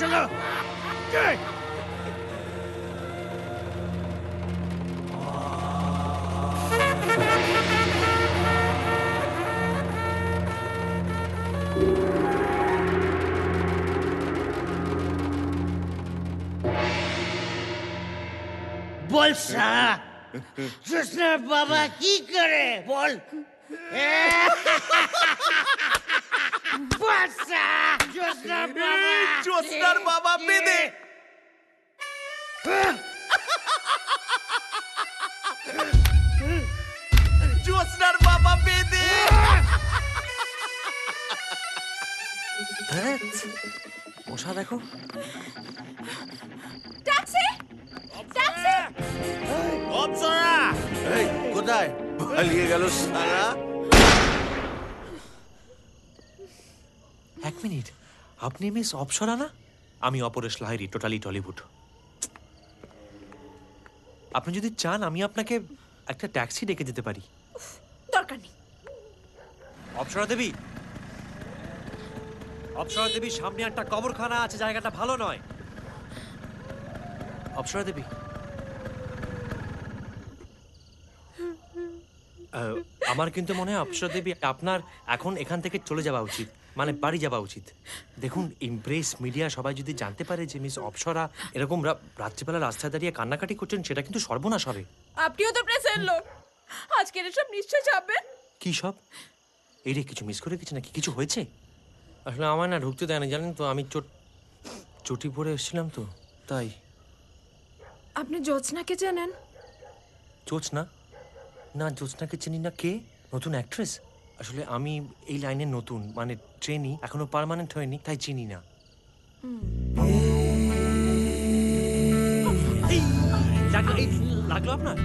চলো। বল সারা কৃষ্ণের বাবা কি করে? বল। বাবা। জ্যোৎস্নার বাবা বেদে। জ্যোৎস্নার বাবা বেদে। মশা দেখো। ট্যাক্সি অপসরা! এই কোথায়? পালিয়ে গেল সারা? এক মিনিট। আপনি মিস অপসরা না? আমি অপরেশ লাহিরি টোটালি টলিউড। আপনি যদি চান আমি আপনাকে একটা ট্যাক্সি ডেকে দিতে পারি। দরকার নেই। অপসরা দেবী! অপসরা দেবী সামনে একটা কবরখানা আছে জায়গাটা ভালো নয়। অপসরা দেবী। আমার কিন্তু মনে হয় অপসরা দেবী আপনার এখন এখান থেকে চলে যাওয়া উচিত মানে বাড়ি যাওয়া উচিত। দেখুন ইমপ্রেস মিডিয়া সবাই যদি জানতে পারে যে মিস অপসরা এরকম রাত্রিবেলা রাস্তায় দাঁড়িয়ে কান্নাকাটি করছেন সেটা কিন্তু সর্বনাশ হবে। আপনিও তো প্রেসের লোক। আজকের এসব নিশ্চয় যাবেন কি সব? এই রে কিছু মিস করে কিছু নাকি? কিছু হয়েছে? আসলে আমার না ঢুকতে দেয় না জানেন তো আমি চোট চটি পরে এসেছিলাম তো তাই। আপনি জ্যোৎস্নাকে জানেন জোৎস্না না জোৎস্নাকে চিনি না কে? নতুন অ্যাক্ট্রেস আসলে আমি এই লাইনে নতুন মানে ট্রেনই এখনও পার্মানেন্ট হয়নি তাই চিনি না। এই, লাগল এই, লাগল আপনার?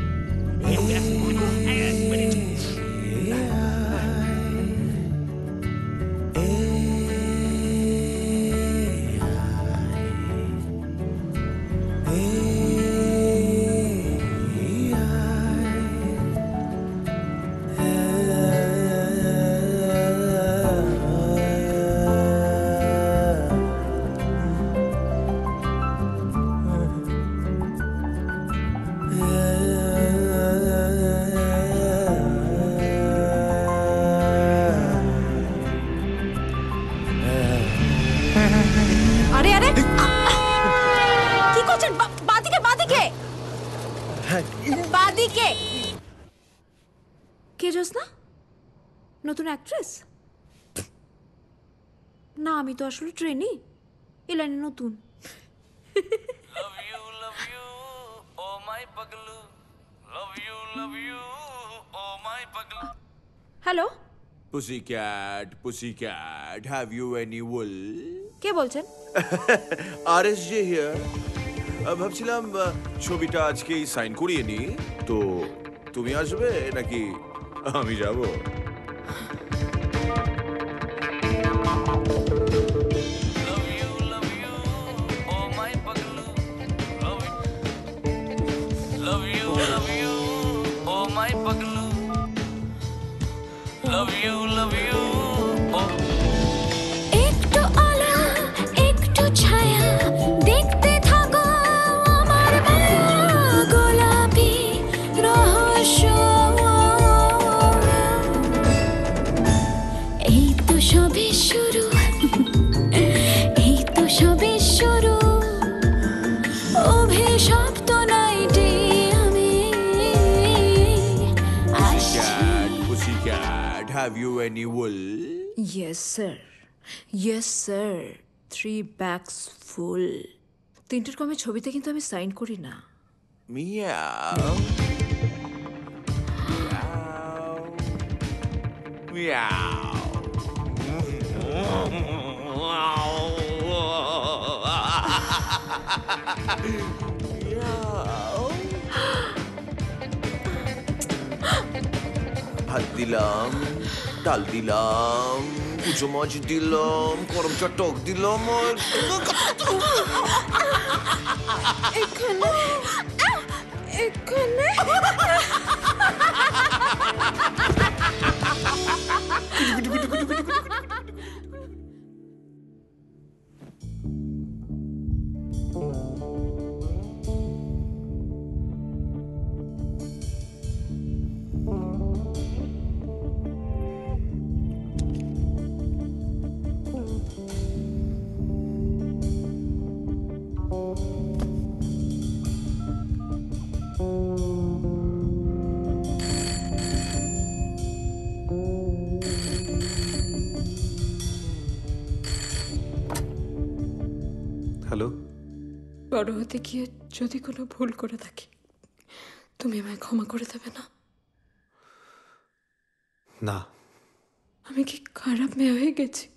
বাদিকে। কে জ্যোৎস্না নতুন অ্যাক্ট্রেস না আমি তো আসলে ট্রেনি এই লাইনে নতুন। Hello Pussycat, pussycat, have you any wool? কে বলছেন? আর এস জে হিয়ার ভাবছিলাম ছবিটা আজকেই সাইন করিয়ে নি তো তুমি আসবে নাকি আমি যাব? Love you, love have you any wool? Yes sir yes sir three bags full তিনটের কমে ছবিতে কিন্তু আমি সাইন করি না Meow. Meow. ভাত দিলাম ডাল দিলাম কুচো মাছ দিলাম গরম চা টক দিলাম এখানে বড় হতে গিয়ে যদি কোনো ভুল করে থাকি তুমি আমায় ক্ষমা করে দেবে না? না। আমি কি খারাপ মেয়ে হয়ে গেছি?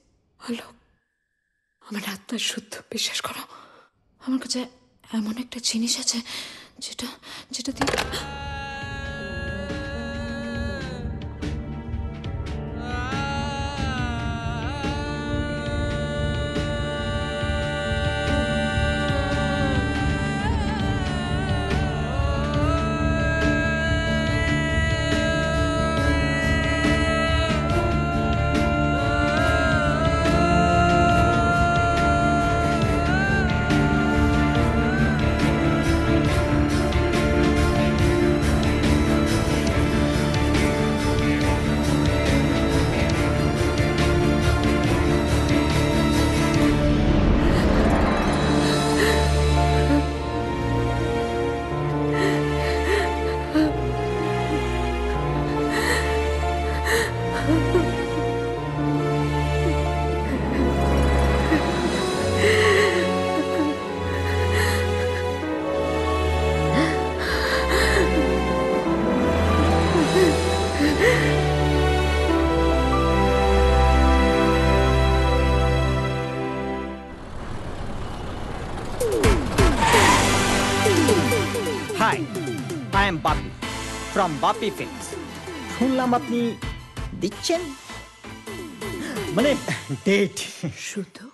হলো আমার আত্মার শুদ্ধ বিশ্বাস করো। আমার কাছে এমন একটা জিনিস আছে যেটা যেটা দিয়ে বাপি ফিল্মস শুনলাম আপনি দিচ্ছেন? মানে ডেট। শুধু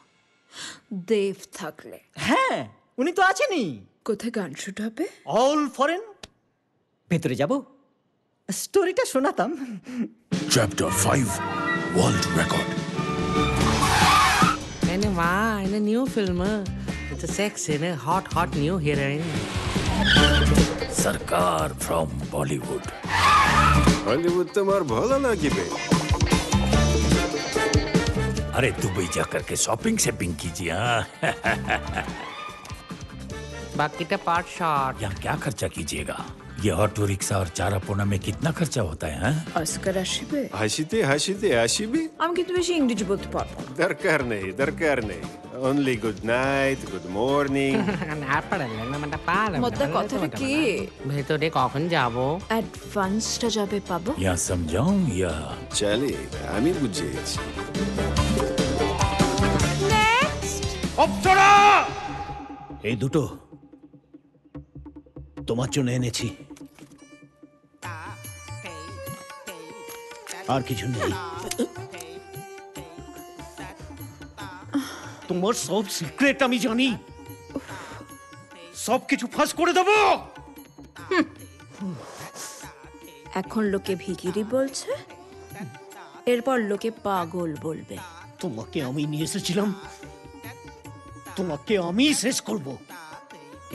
দেব থাকলে। হ্যাঁ উনি তো আছেনই। কোথায় গান শুট হবে? All foreign. ভেতরে যাব। স্টোরিটা শোনাতাম। 5 World Record. And wow, in a new film, uh, it's a sex in a hot, hot new heroine. सरकार फ्रॉम बॉलीवुड हॉलीवुड मार भला लागिबे अरे दुबई जाकर के शॉपिंग शॉपिंग कीजिए हाँ। बाकी तो पार्ट शॉट यहाँ क्या खर्चा कीजिएगा? ये ऑटो रिक्शा और चारा पोना में कितना खर्चा होता है हाँ? অস্কার আসবে হাসিতে হাসিতে আসিবে আমি কিন্তু বেশি ইংরেজি বলতে পারবো না দরকার নেই দরকার নেই only good night good morning না পারলে না মানে পারলে মোদ্দা কথাটা কি ভেতরে কখন যাব অ্যাডভান্সটা যাবে পাবো या समझाऊं या চলে আমি বুঝেছি অপ্সরা এই দুটো তোমার জন্য এনেছি আর কিছু নেই। তোমার সব সিক্রেট আমি জানি। সব কিছু ফাঁস করে দেবো। এখন লোকে ভিকিরি বলছে এরপর লোকে পাগল বলবে। তোমাকে আমি নিয়ে এসেছিলাম। তোমাকে আমি শেষ করব।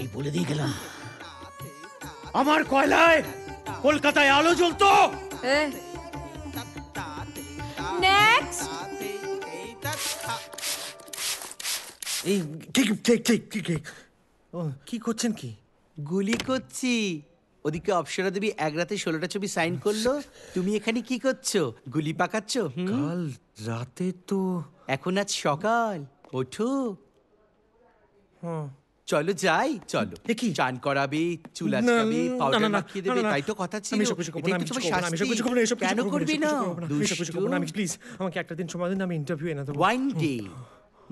এই বলে দিয়ে গেলাম। আমার কয়লায় কলকাতায় আলো জ্বলতো। নেক্সট এই ঠিক ঠিক ঠিক ঠিক ঠিক ও কি করছেন কি? গুলি করছি। ওদিকে অপসরা দেবী এক রাতে ষোলোটা ছবি সাইন করল। তুমি এখানে কি করছ? গুলি পাকাচ্ছ? কাল রাতে তো এখন আজ সকাল। ওঠো। চলো যাই চলো। দেখি। চান করাবে চুল পাউডার মাখিয়ে দেবে। তাই তো কথা ছিল। আমি করব না, আমি না, করব না, এসব কেন করবি না আমি না, প্লিজ আমাকে একটা দিন সময় দিন আমি ইন্টারভিউ এনে দেবো। ওয়াইন ডে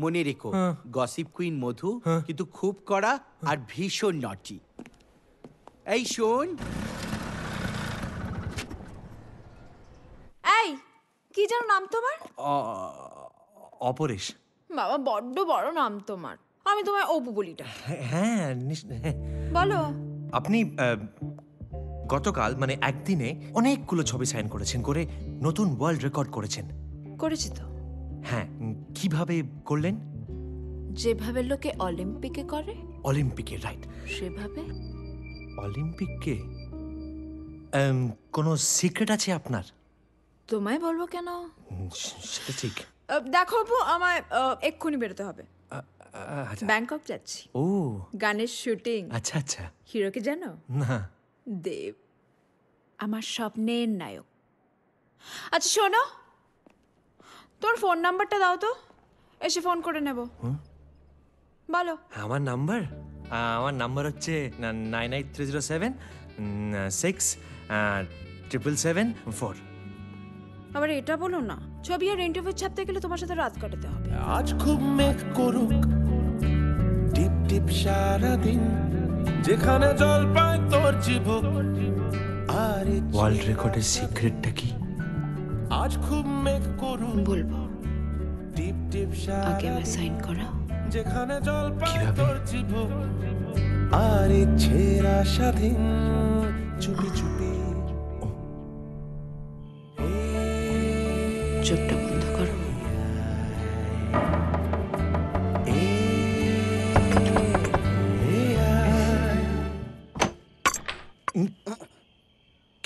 মনে রেখো হ্যাঁ। গসিপ কুইন মধু কিন্তু খুব কড়া আর ভীষণ নটি এই শোন। এই কি যেন নাম তোমার? অপরেশ। বাবা বড্ড বড় নাম তোমার। আমি তোমায় অপু বলি ডাকি। হ্যাঁ নিশ- হ্যাঁ। বলো। আপনি আহ, গতকাল মানে একদিনে অনেকগুলো ছবি সাইন করেছেন করে নতুন ওয়ার্ল্ড রেকর্ড করেছেন। করেছি তো। হ্যাঁ উম, কীভাবে করলেন? যেভাবে লোকে অলিম্পিকে করে। অলিম্পিকে রাইট। সেভাবে। অলিম্পিককে আম, কোনো সিক্রেট আছে আপনার? তোমায় বলব কেন? উম, সে- সেটা ঠিক। আহ, দেখো অপু আমায় আহ, এক্ষুনি বেরোতে হবে। আচ্ছা। ব্যাংকক যাচ্ছি ও। গানের শুটিং। আচ্ছা আচ্ছা। হিরোকে জানো? না। দেব আমার স্বপ্নের নায়ক। আচ্ছা শোনো। তোর ফোন নাম্বারটা দাও তো। এসে ফোন করে নেব। বলো। আমার নাম্বার? আমার নাম্বার হচ্ছে nine eight three zero seven six triple seven four. আবার এটা বলো না। ছবি আর ইন্টারভিউ ছাপতে গেলে তোমার সাথে রাত কাটাতে হবে। আজ খুব মেঘ করুক টিপ সারাদিন যেখানে জল পায় তোর চিবুক আর ওয়ার্ল্ড রেকর্ডের সিক্রেটটা কি? আজ খুব মেঘ করুক বলব। টিপ টিপ আগে আমায় সাইন করা। যেখানে জল পায় তোর চিবুক আর ইচ্ছেরা স্বাধীন চুপি চুপি। চোখটা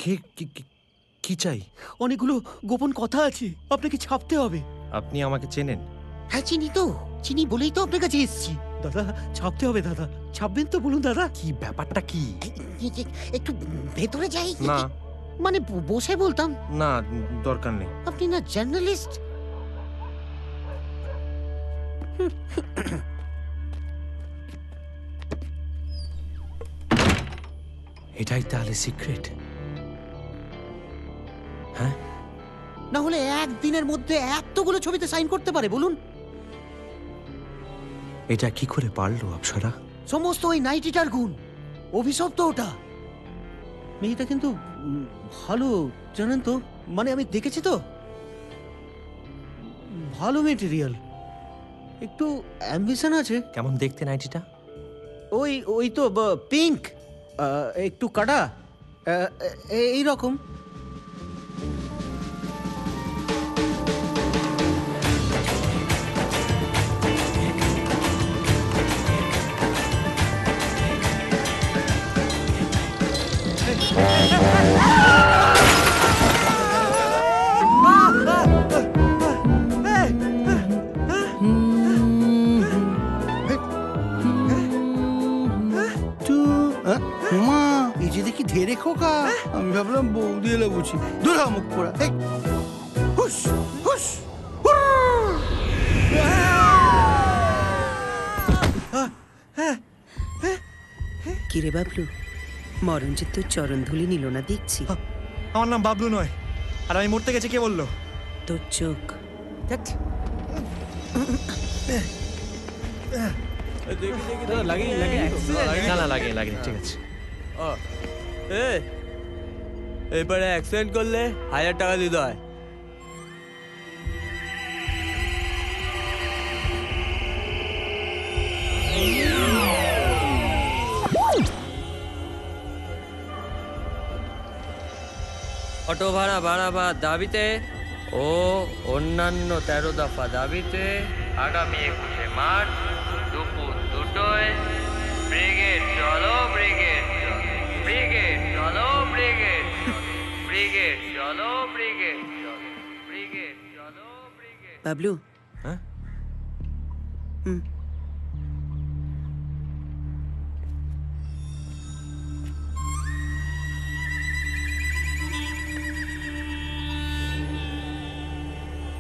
কে কি- কি- কি চাই? অনেকগুলো গোপন কথা আছে। আপনাকে ছাপতে হবে। আপনি আমাকে চেনেন। হ্যাঁ চিনি তো। চিনি বলেই তো আপনার কাছে এসেছি। দাদা ছাপতে হবে দাদা। ছাপবেন তো বলুন দাদা। কি ব্যাপারটা কি? একটু ভেতরে যাই। না। মানে ব- বসে বলতাম। না দরকার নেই। আপনি না জার্নালিস্ট? এটাই তাহলে সিক্রেট। হ্যাঁ? না হলে একদিনের মধ্যে এতগুলো ছবিতে সাইন করতে পারে বলুন। এটা কি করে পারল অপসরা সমস্ত ওই নাইটিটার গুণ অভিশপ্ত ওটা। মেয়েটা কিন্তু ভালো জানেন তো? মানে আমি দেখেছি তো। ভালো মেটেরিয়াল একটু অ্যাম্বিশন আছে। কেমন দেখতে নাইটিটা? ওই ওই তো পিঙ্ক। একটু কাটা। এই রকম ধেরে খোকা আমি ভাবলাম বৌদি এলো বুঝি। দূর হ মুখ পোড়া হুস হুস কিরে বাবলু মরণজিৎ তোর চরণ ধুলি নিল না দেখছি। আমার নাম বাবলু নয় আর আমি মরতে গেছি কে বলল? তোর চোখ। লাগেনি না না লাগে লাগে ঠিক আছে। এবারে অ্যাক্সিডেন্ট করলে হাজার টাকা দিতে হয় অটো ভাড়া ভাড়া বা দাবিতে ও অন্যান্য তেরো দফা দাবিতে আগামী একুশে মার্চ দুপুর দুটোয় ব্রিগেড, চলো ব্রিগেড। ব্রিগেড চলো ব্রিগেড চলো। ব্রিগেড চলো ব্রিগেড চলো। ব্রিগেড বাবলু হ্যাঁ হুম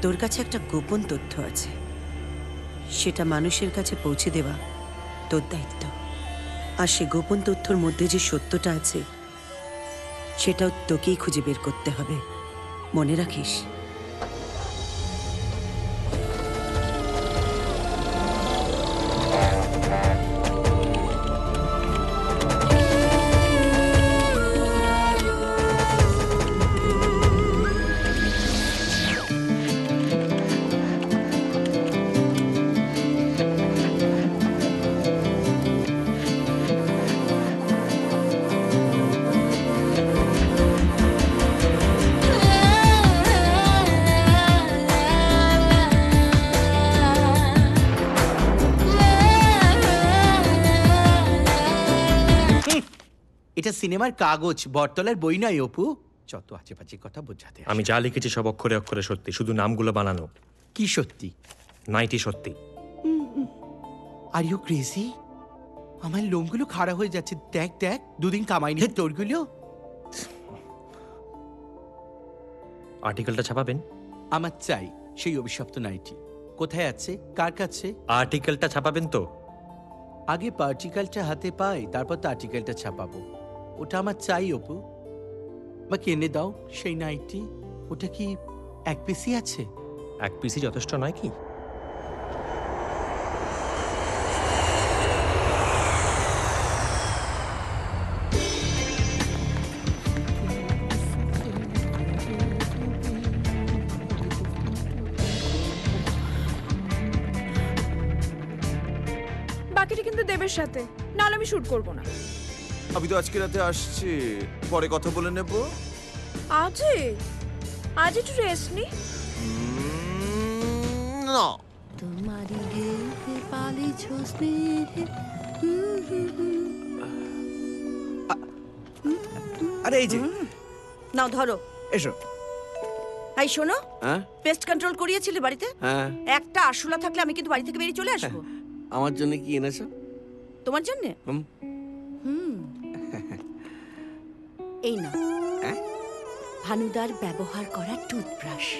তোর কাছে একটা গোপন তথ্য আছে সেটা মানুষের কাছে পৌঁছে দেওয়া তোর দায়িত্ব আর সে গোপন তথ্যর মধ্যে যে সত্যটা আছে, সেটাও তোকেই খুঁজে বের করতে হবে। মনে রাখিস? সিনেমার কাগজ বটতলার বই নয় অপু। যত বাজে কথা বোঝাতে আমি যা লিখেছি সব অক্ষরে অক্ষরে সত্যি শুধু নামগুলো বানানো। কি সত্যি? নাইটি সত্যি। আর ইউ ক্রেজি আমার লোমগুলো খাড়া হয়ে যাচ্ছে। দেখ দেখ দুদিন কামাইনি তোরগুলো আর্টিকেলটা ছাপাবেন? আমার চাই সেই অভিশপ্ত নাইটি কোথায় আছে? কার কাছে? আর্টিকেলটা ছাপাবেন তো? আগে পার্টিকেলটা হাতে পাই তারপর তো আর্টিকেলটা ছাপাবো। ওটা আমার চাই অপু। বা কিনে দাও সেই নাইটি। ওটা কি এক পিসি আছে? এক পিসি যথেষ্ট নয় কি? বাকিটা কিন্তু দেবের সাথে। নাহলে আমি শুট করব না। আমি তো আজকে রাতে আসছি। পরে কথা বলে নেব। আজে? আজ একটু রেস্ট নি? না। তোমারি গেতে পালিছ আরে এই যে। নাও ধরো। এসো। এই শোনো। হ্যাঁ? পেস্ট কন্ট্রোল করিয়েছিলে বাড়িতে? হ্যাঁ। একটা আরশোলা থাকলে আমি কিন্তু বাড়ি থেকে বেরিয়ে চলে আসব। আমার জন্য কি এনেছো? তোমার জন্য? হুম। এই না হ্যাঁ? ভানুদার ব্যবহার করা টুথব্রাশ।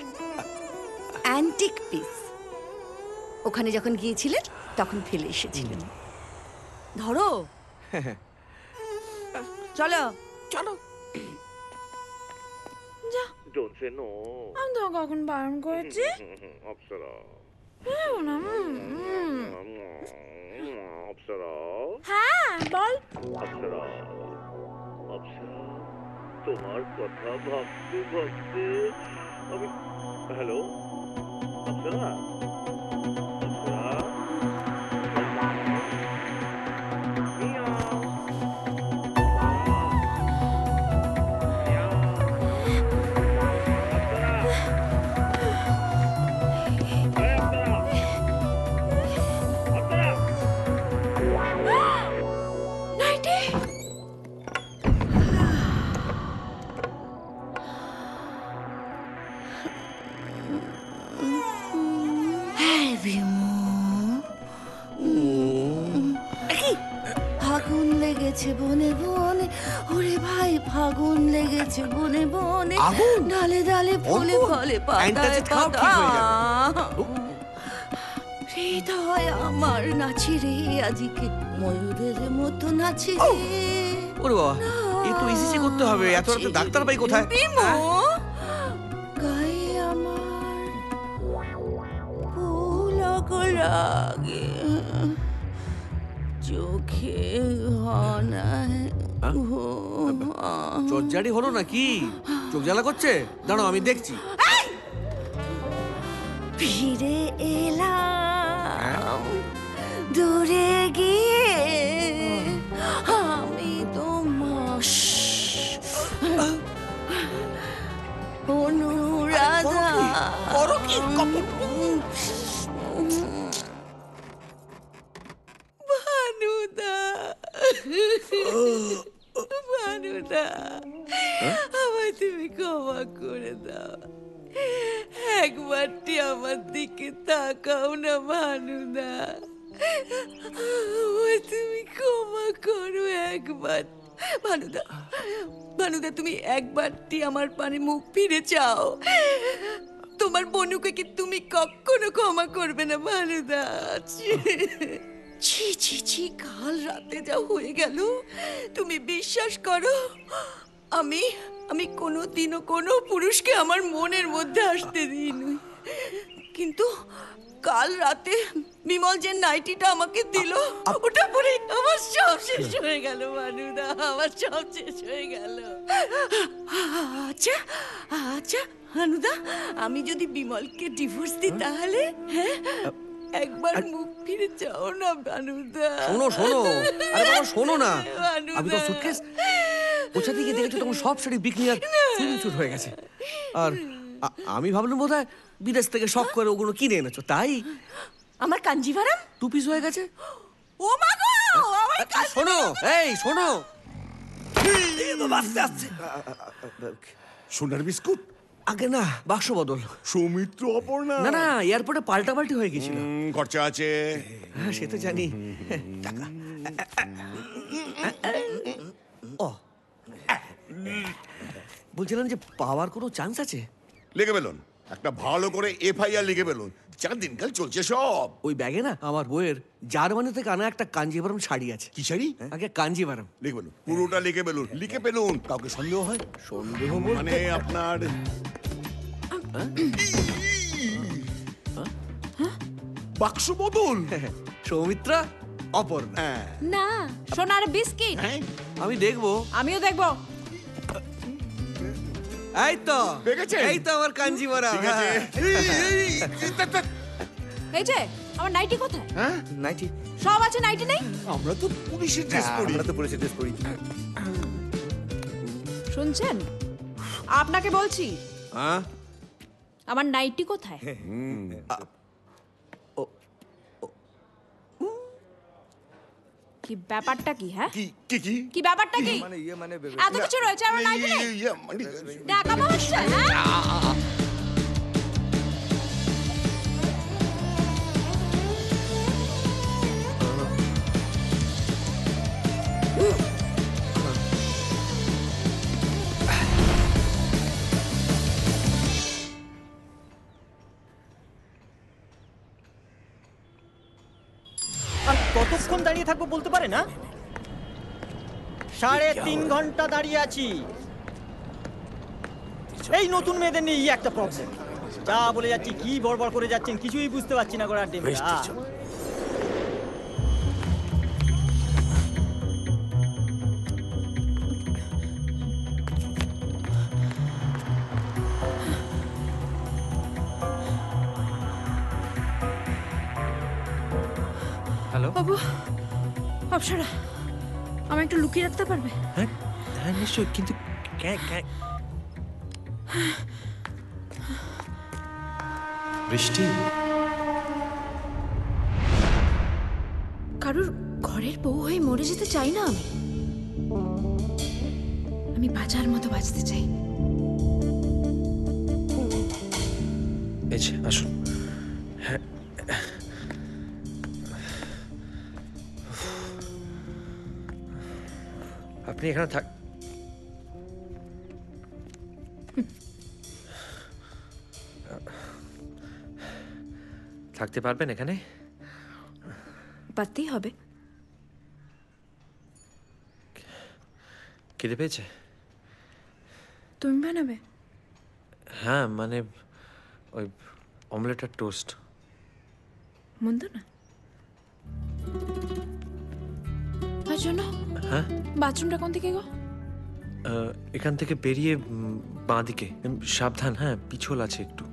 অ্যান্টিক পিস ওখানে যখন গিয়েছিলেন তখন ফেলে এসেছিলেন। ধরো। চলো। চলো। যা। No. আমি তো কখন বারণ করেছি। অপ্সরা। হ্যাঁ না। হ্যাঁ বল। অপ্সরা। তোমার কথা ভাবতে ভাবতে আমি হ্যালো অপ্সরা ফাগুন লেগেছে বনে বনে আগুন? ডালে ডালে ফুলে? ফলে পাতায়। পাতা হৃদয় আমার নাচি রে আজকে ময়ূরের মতো নাচি রে ওরে বাবা এ তো ইসিসি করতে হবে এত রাতে ডাক্তার ভাই কোথায় বিমু হ্যাঁ? গায়ে আমার পুলক লাগে চোরজারি হলো নাকি? চোখ জ্বালা করছে? দাঁড়াও আমি দেখছি। ফিরে এলাম। দূরে গিয়ে আমি তোমার অনুরাধা। করো ভানুদা ভানুদা আমায় তুমি ক্ষমা করে দাও। একবারটি আমার দিকে তাকাও না, ভানুদা। আমায় তুমি ক্ষমা করো একবার। ভানুদা ভানুদা, তুমি একবারটি আমার পানে মুখ ফিরে চাও। তোমার বনুকে কি তুমি কখনো ক্ষমা করবে না, ভানুদা? ছি ছি ছি কাল রাতে যা হয়ে গেল তুমি বিশ্বাস করো আমি আমি কোনো দিনও কোনো পুরুষকে আমার মনের মধ্যে আসতে দিইনি। কিন্তু কাল রাতে বিমল যে নাইটিটা আমাকে দিল ওটা পরে আমার সব শেষ হয়ে গেল মানুদা আমার সব শেষ হয়ে গেল। আচ্ছা আচ্ছা হানুদা আমি যদি বিমলকে ডিভোর্স দিই তাহলে হ্যাঁ? একবার মুখ ফিরে চাও না বানুদা। শোনো শোনো। আরে বাবা শোনো না। আমি তো সুটকেস ওছা দিকে দেখেছ তখন সব শাড়ি বিক্রি আর স্যুট হয়ে গেছে। আর আমি ভাবলাম বোধ বিদেশ থেকে শখ করে ওগুলো কিনে এনেছো তাই? আমার কাঞ্জিভারাম? টু পিস হয়ে গেছে। ও মা গো শোনো এই শোনো। আস্তে আস্তে সোনার বিস্কুট। আগে না বাক্স বদল। সৌমিত্র অপর্ণা। না না এয়ারপোর্টে পাল্টাপাল্টি হয়ে গেছিল খরচা আছে। হ্যাঁ সে তো জানি। টাকা। ও বলছিলাম যে পাওয়ার কোনো চান্স আছে? লেগে ফেলুন। একটা ভালো করে এফআইআর লিখে ফেলুন। যা দিনকাল চলছে সব। ওই ব্যাগে না আমার বইয়ের জার্মানি থেকে আনা একটা কাঞ্জিভারম শাড়ি আছে। কি শাড়ি? আগে কাঞ্জিভারম লিখে ফেলুন। পুরোটা লিখে ফেলুন। লিখে ফেলুন। কাউকে সন্দেহ হয়? সন্দেহ মানে আপনার বাক্স বদল। সৌমিত্রা অপর্ণা। না সোনার বিস্কিট। আমি দেখব। আমিও দেখব। এই তো দেখেছেন? এই তো আমার কাঞ্জিভারম ঠিক আছে। এই যে আমার নাইটি কোথায়? হ্যাঁ? নাইটি। সব আছে নাইটি নেই? আমরা তো পুলিশের ড্রেস পরি। আমরা তো পুলিশের ড্রেস পরি। শুনছেন? আপনাকে বলছি হ্যাঁ? আমার নাইটি কোথায়? কি ব্যাপারটা কি হ্যাঁ কি কি কি কি ব্যাপারটা কি মানে ইয়ে মানে এত কিছু রয়েছে আমার লাইফে ইয়ে, মানে দেখাবো হচ্ছে হ্যাঁ থাকব বলতে পারে না? সাড়ে তিন ঘণ্টা দাঁড়িয়ে আছি। এই নতুন মেয়েদের নিয়ে এই একটা প্রবলেম যা বলে যাচ্ছি কি বড়বড় করে যাচ্ছেন কিছুই বুঝতে পারছি না গোড়ার ডিমরা হ্যালো? বাবু অপসরা আমার একটু লুকিয়ে রাখতে পারবে? হ্যাঁ হ্যাঁ নিশ্চয়ই কিন্তু বৃষ্টি? কারোর ঘরের বউ হয়ে মরে যেতে চাই না আমি? আমি বাজার মতো বাঁচতে চাই। এই আসুন। আপনি এখানে থাক থাকতে পারবেন এখানে? পারতেই হবে। খিদে পেয়েছে? তুমি বানাবে? হ্যাঁ মানে ওই অমলেট আর টোস্ট। মন্দ না। আর জন্য? হ্যাঁ? বাথরুমটা কোন দিকে গো? এখান থেকে বেরিয়ে বাঁ বাঁদিকে সাবধান হ্যাঁ পিছল আছে একটু।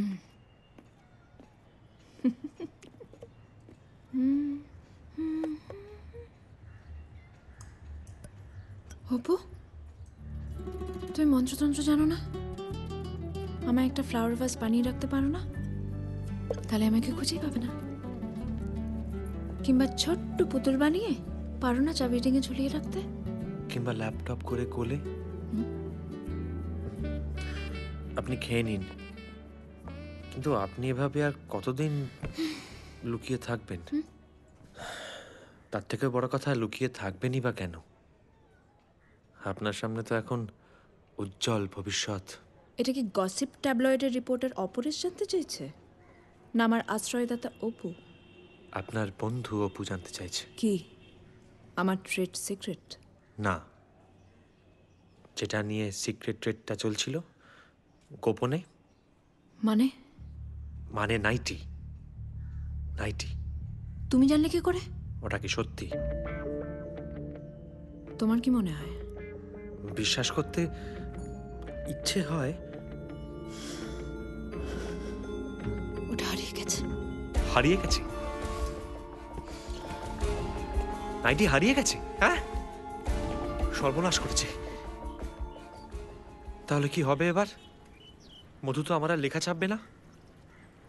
[laughs] অপু তুমি মন্ত্রতন্ত্র জানো না? আমায় একটা ফ্লাওয়ার ভাস বানিয়ে রাখতে পারো না? তাহলে আমাকে খুঁজেই পাবে না। কিংবা ছোট্ট পুতুল বানিয়ে পারো না চাবি রিঙে ঝুলিয়ে রাখতে? কিংবা ল্যাপটপ করে কোলে? আপনি খেয়ে নিন। কিন্তু আপনি এভাবে আর কতদিন লুকিয়ে থাকবেন? তার থেকে বড় কথা লুকিয়ে থাকবেনই বা কেন? আপনার সামনে তো এখন উজ্জ্বল ভবিষ্যৎ। এটা কি গসিপ ট্যাবলয়েডের রিপোর্টার অপরেশ জানতে চাইছে? না আমার আশ্রয়দাতা অপু? আপনার বন্ধু অপু জানতে চাইছে। কি? আমার ট্রেড সিক্রেট না। যেটা নিয়ে সিক্রেট ট্রেডটা চলছিল গোপনে? মানে? মানে নাইটি নাইটি তুমি জানলে কি করে? ওটা কি সত্যি? তোমার কি মনে হয়? বিশ্বাস করতে ইচ্ছে হয়। ওটা হারিয়ে গেছে। হারিয়ে গেছে? নাইটি হারিয়ে গেছে? হ্যাঁ? সর্বনাশ করেছে। তাহলে কি হবে এবার? মধু তো আমার আর লেখা চাপবে না।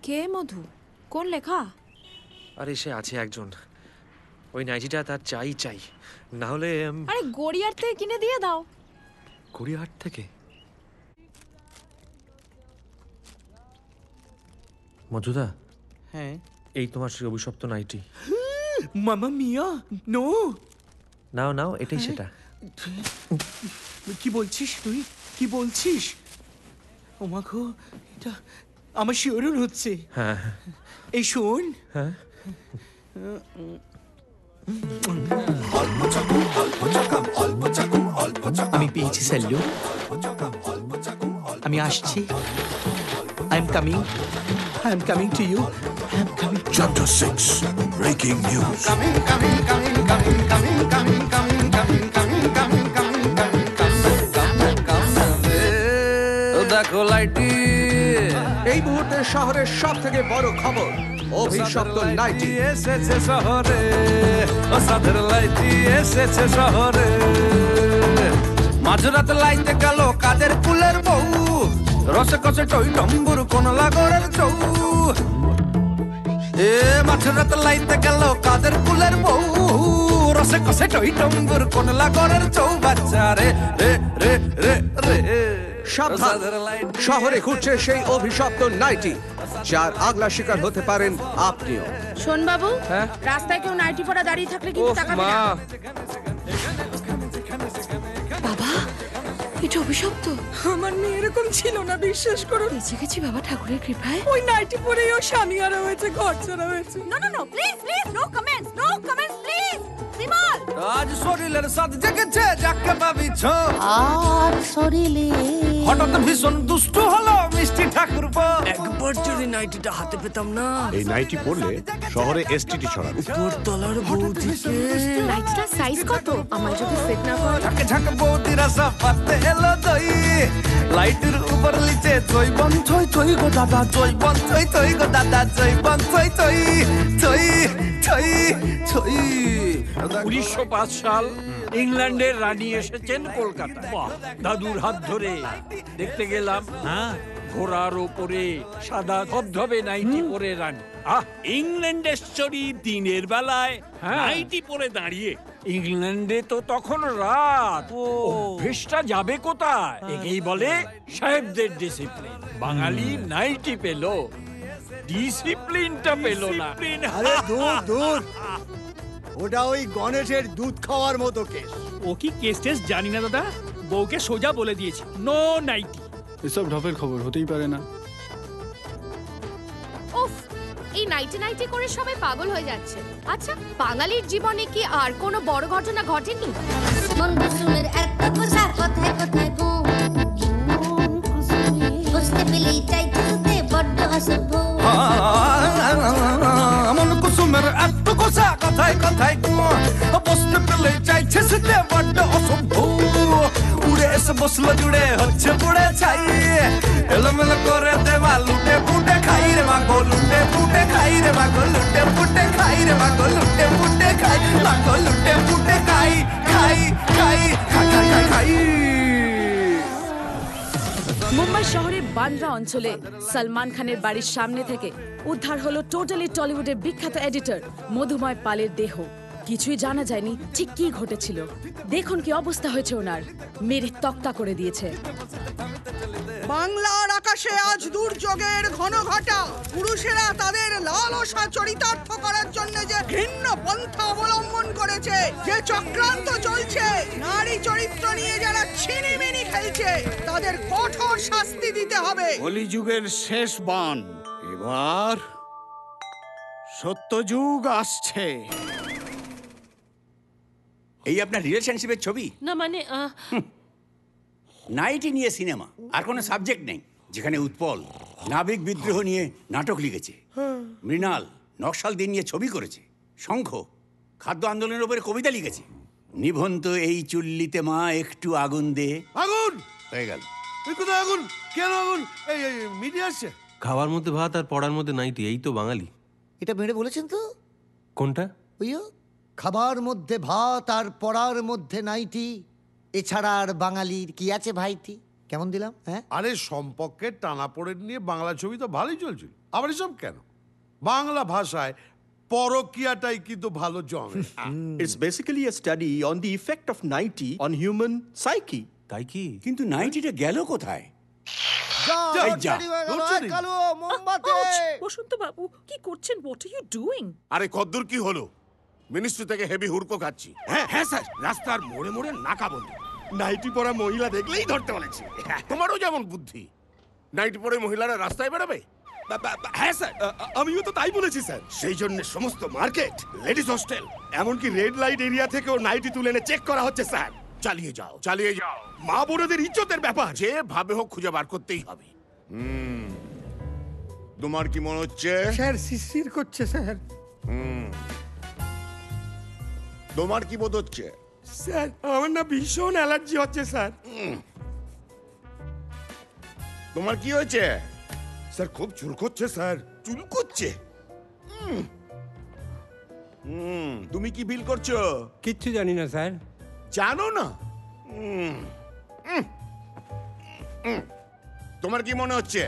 কে মধু? কোন লেখা? আরে সে আছে একজন। ওই নাইটিটা তার চাই চাই। না হলে আরে গড়িয়ার থেকে কিনে দিয়ে দাও। গড়িয়াহাট থেকে? মধুদা? হ্যাঁ? এই তোমার সেই অভিশপ্ত নাইটি। মামা মিয়া নো। নাও নাও এটাই সেটা। কি বলছিস তুই? কি বলছিস? ও মা গো এটা আমার শিওরন হচ্ছে হ্যাঁ এই শোন হ্যাঁ আমি পেয়েছি স্যালু আমি আসছি I am coming I am coming to you I am coming Chapter 6 Breaking News. দেখো লাইটি এই মুহূর্তে শহরের সব থেকে বড় খবর অভিশপ্ত নাইটি। এসেছে শহরে ও সাধের লাইটি এসেছে শহরে। মাঝরাত লাইতে গেল কাদের ফুলের বউ রসে কষে টই টম্বুর কোন লাগরের চৌ। এ মাঝরাত লাইতে গেল কাদের ফুলের বউ রসে কষে টই টম্বুর কোন লাগরের চৌ। বাচ্চা রে রে রে রে রে। সাবধান। শহরে ঘুরছে সেই অভিশপ্ত নাইটি যার আগলা শিকার হতে পারেন আপনিও। শোন বাবু হ্যাঁ? রাস্তায় কেউ নাইটি পরা দাঁড়িয়ে থাকলে কিন্তু তাকাবি না। এটা অভিশপ্ত। আমার মেয়ে এরকম ছিল না বিশ্বাস করো। বেঁচে গেছি বাবা ঠাকুরের কৃপায়। ওই নাইটি পরেই ও স্বামী হারা হয়েছে ঘর ছাড়া হয়েছে। No no no please please no comments no comments Bimal আজ শরীরের সাথ জেগেছে যাকে ভাবিছ আর শরীরে হঠাৎ ভীষণ দুষ্ট হলো মিষ্টি ঠাকুর একবার যদি নাইটিটা হাতে পেতাম না। এই নাইটি পরলে শহরে এসটিটি ছড়াবে। উপরতলার বৌদিকে। নাইটটার সাইজ কত? আমার যদি ফিট না করে ঝাঁকে ঝাঁকে বৌদিরা সব পাতে এলো দই। লাইটের উপর লিচে চই বন চই চই গো দাদা চই বন চই চই গো দাদা চই বন চই চই চই চই চই। উনিশশো পাঁচ সাল ইংল্যান্ডের রানী এসেছেন কলকাতা দাদুর হাত ধরে। দেখতে গেলাম হ্যাঁ। ঘোড়ার ওপরে সাদা ধবধবে নাইটি পরে রানী। আহ ইংল্যান্ডেশ্বরী দিনের বেলায় নাইটি পরে দাঁড়িয়ে। ইংল্যান্ডে তো তখন রাত। ও। অভ্যেসটা যাবে কোথায়? একেই বলে সাহেবদের ডিসিপ্লিন বাঙালি নাইটি পেল ডিসিপ্লিনটা পেল না। আরে দূর দূর। ওটা ওই গণেশের দুধ খাওয়ার মতো কেস। ও কি কেস টেস জানি না দাদা? বউকে সোজা বলে দিয়েছি। নো নাইটি এসব ঢপের খবর হতেই পারে না। উফ এই নাইটি নাইটি করে সবাই পাগল হয়ে যাচ্ছে। আচ্ছা বাঙালির জীবনে কি আর কোনো বড় ঘটনা ঘটেনি? মন কুসুমের এত খোসা কোথায় কোথায় গো বুঝতে পেলেই চাই তুলতে বড্ড কুসুমের [laughs] এত কোসা কথায় কথায় বসতে পেলে চাইছে সেতে বড্ড অসভ্য উড়ে এসে বসল জুড়ে, হচ্ছে পুড়ে ছাই। এলোমেলো করে দেওয়া লুটে ফুটে খাই রে মাগো, লুটে ফুটে খাই রে মাগো, লুটে ফুটে খাই রে মাগো, লুটে ফুটে খাই, মাগো, লুটে ফুটে খাই খাই খাই খাই খাই খাই। মুম্বাই শহরের বান্দ্রা অঞ্চলে সালমান খানের বাড়ির সামনে থেকে উদ্ধার হলো টোটালি টলিউডের বিখ্যাত এডিটর মধুময় পালের দেহ। কিছুই জানা যায়নি ঠিক কি ঘটেছিল। দেখুন কি অবস্থা হয়েছে ওনার। মেরে তক্তা করে দিয়েছে। বাংলার আকাশে আজ দুর্যোগের ঘন ঘটা। পুরুষেরা তাদের লালসা চরিতার্থ করার জন্য যে ঘৃণ্য পন্থা অবলম্বন করেছে যে চক্রান্ত চলছে নারী চরিত্র নিয়ে যারা ছিনিমিনি খেলছে তাদের কঠোর শাস্তি দিতে হবে। কলিযুগের শেষ বান। এবার সত্যযুগ আসছে। এই আপনার রিলেশনশিপের ছবি? না মানে আহ, নাইটি নিয়ে সিনেমা আর কোনো সাবজেক্ট নেই যেখানে উৎপল নাবিক বিদ্রোহ নিয়ে নাটক লিখেছে মৃণাল নকশাল দিন নিয়ে ছবি করেছে শঙ্খ খাদ্য আন্দোলনের উপরে কবিতা লিখেছে। নিভন্ত এই চুল্লিতে মা একটু আগুন দে। আগুন! হয়ে গেল। কোথায় আগুন? কেন আগুন? এই মিডিয়া আসছে? খাওয়ার মধ্যে ভাত আর পড়ার মধ্যে নাইটি এই তো বাঙালি। এটা মেরে বলেছেন তো? কোনটা? ওইও? খাবার মধ্যে ভাত আর পড়ার মধ্যে নাইটি এছাড়া আর বাঙালির কি আছে ভাইটি? কেমন দিলাম হ্যাঁ? আরে সম্পর্কের টানাপোড়েন নিয়ে বাংলা ছবি তো ভালোই চলছিল। আবার এসব কেন? বাংলা ভাষায় পরকিয়াটাই কিন্তু ভালো জমে। [laughs] It's basically a study on the effect of nighty on human psyche. তাই কি? কিন্তু নাইটিটা গেল কোথায়? বসন্ত বাবু কি করছেন? হোয়াট আর ইউ ডুইং আরে কদ্দুর কি হলো? মিনিস্ট্রি থেকে হেভি হুড়কো খাচ্ছি। হ্যাঁ হ্যাঁ স্যার। রাস্তার মোড়ে মোড়ে নাকা বন্ধ নাইটি পরা মহিলা দেখলেই ধরতে বলেছে। তোমারও যেমন বুদ্ধি। নাইটি পরে মহিলারা রাস্তায় বেরোবে হ্যাঁ স্যার। আমিও তো তাই বলেছি স্যার। সেই জন্য সমস্ত মার্কেট লেডিস হোস্টেল এমনকি রেড লাইট এরিয়া থেকেও নাইটি তুলে এনে চেক করা হচ্ছে স্যার। চালিয়ে যাও চালিয়ে যাও। মা বোনেদের ইজ্জতের ব্যাপার। যেভাবে হোক খুঁজে বার করতেই হবে। হুম। তোমার কি মনে হচ্ছে? স্যার শিশির করছে স্যার। হুম। তোমার কি বোধ হচ্ছে? স্যার আমার না ভীষণ অ্যালার্জি হচ্ছে স্যার। তোমার কি হয়েছে? স্যার খুব চুলকোচ্ছে স্যার। চুলকোচ্ছে? হুম। হুম তুমি কি বিল করছ? কিচ্ছু জানি না স্যার। জানো না। তোমার কি মনে হচ্ছে?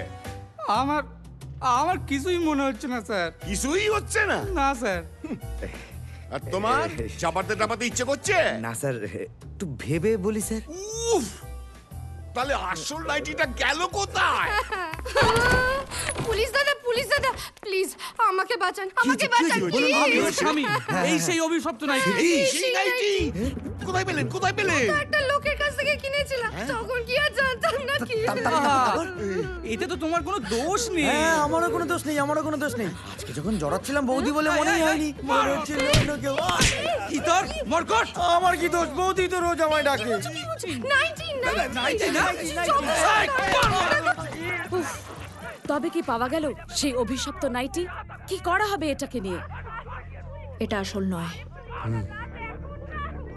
আমার আমার কিছুই মনে হচ্ছে না স্যার। কিছুই হচ্ছে না? না স্যার। আর তোমার? চাপাতে টাপাতে ইচ্ছে করছে? না স্যার একটু ভেবে বলি স্যার। উফ! তাহলে আসল নাইটিটা গেল কোথায়? [laughs] পুলিশ দাদা পুলিশ দাদা প্লিজ আমাকে বাঁচান আমাকে বাঁচান প্লিজ স্বামী হ্যাঁ, এই হ্যাঁ। সেই অভিশপ্ত নাইটি এই সেই নাইটি কোথায় পেলেন কোথায় পেলেন? একটা লোকের কাছ থেকে কিনেছিলাম তখন কি আর জানতাম না কি এতে তো তোমার কোনো দোষ নেই। হ্যাঁ আমারও কোনো দোষ নেই আমারও কোনো দোষ নেই। আজকে যখন জড়াচ্ছিলাম বৌদি বলে মনেই হয়নি। মনে হচ্ছিল অন্য কেউ। কি তোর মরকট। আমার কি দোষ? বৌদি তো রোজ আমায় ডাকে। নাইটি, নাইটি, তবে কি পাওয়া গেল সেই অভিশপ্ত নাইটি? কি করা হবে এটাকে নিয়ে? এটা আসল নয়।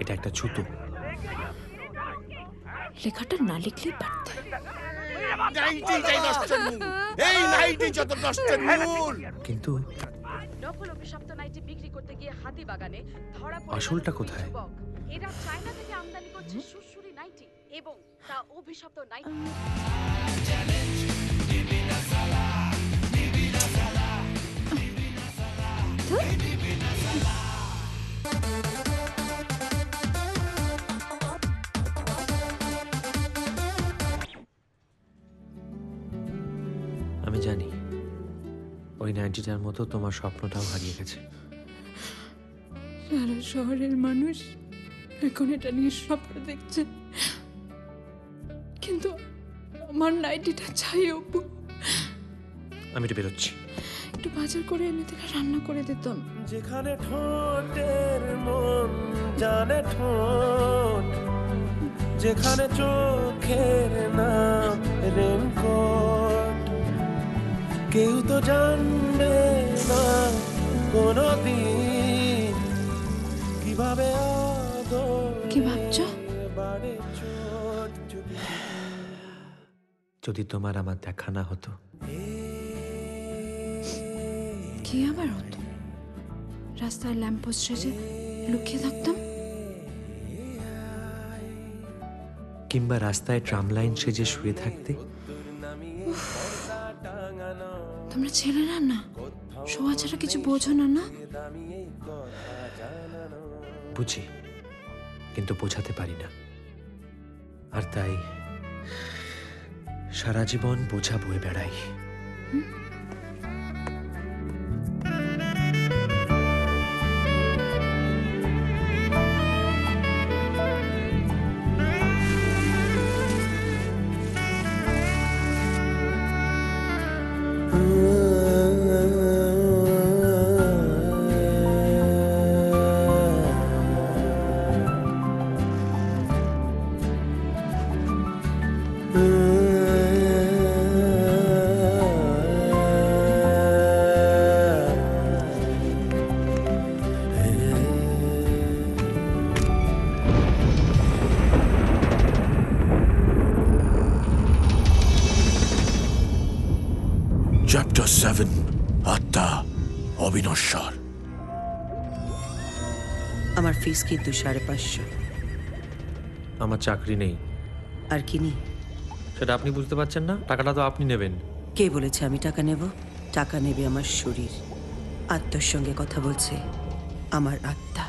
এটা একটা ছুতো। লেখাটা না লিখলেই পারতে। এই নাইটি যত নষ্টের মূল কিন্তু নকল অভিশপ্ত নাইটি বিক্রি করতে গিয়ে হাতি বাগানে ধরা পড়ে আসলটা কোথায়? এরা চায়না থেকে আমদানি করছে সুরসুরি নাইটি এবং তা অভিশপ্ত নাইটি। আমি জানি ওই নাইনটিটার মতো তোমার স্বপ্নটাও হারিয়ে গেছে। সারা শহরের মানুষ এখন এটা নিয়ে স্বপ্ন দেখছে। কিন্তু আমার নাইটিটা চাই অপু আমি একটু বেরোচ্ছি। একটু বাজার করে এনে থেকে রান্না করে দিতাম যেখানে ঠোঁটের মন জানে ঠোঁট যেখানে চোখের নাম রেনকোট। কেউ তো জানবে না কোনো দিন কীভাবে কি ভাবছ? যদি তোমার আমার দেখা না হতো। কি আবার হতো রাস্তায় ল্যাম্পোস্ট সেজে লুকিয়ে থাকতাম? কিংবা রাস্তায় ট্রাম লাইন সেজে শুয়ে থাকতে? তোমরা ছেলেরা না না শোয়া ছাড়া কিছু বোঝো না না? বুঝি কিন্তু বোঝাতে পারি না। আর তাই সারা জীবন বোঝা বয়ে বেড়াই। Chapter ফিস কিন্তু সাড়ে পাঁচশো। আমার চাকরি নেই। আর কি নি সেটা আপনি বুঝতে পারছেন না? টাকাটা তো আপনি নেবেন। কে বলেছে আমি টাকা নেব? টাকা নেবে আমার শরীর। আত্মার সঙ্গে কথা বলছে আমার আত্মা।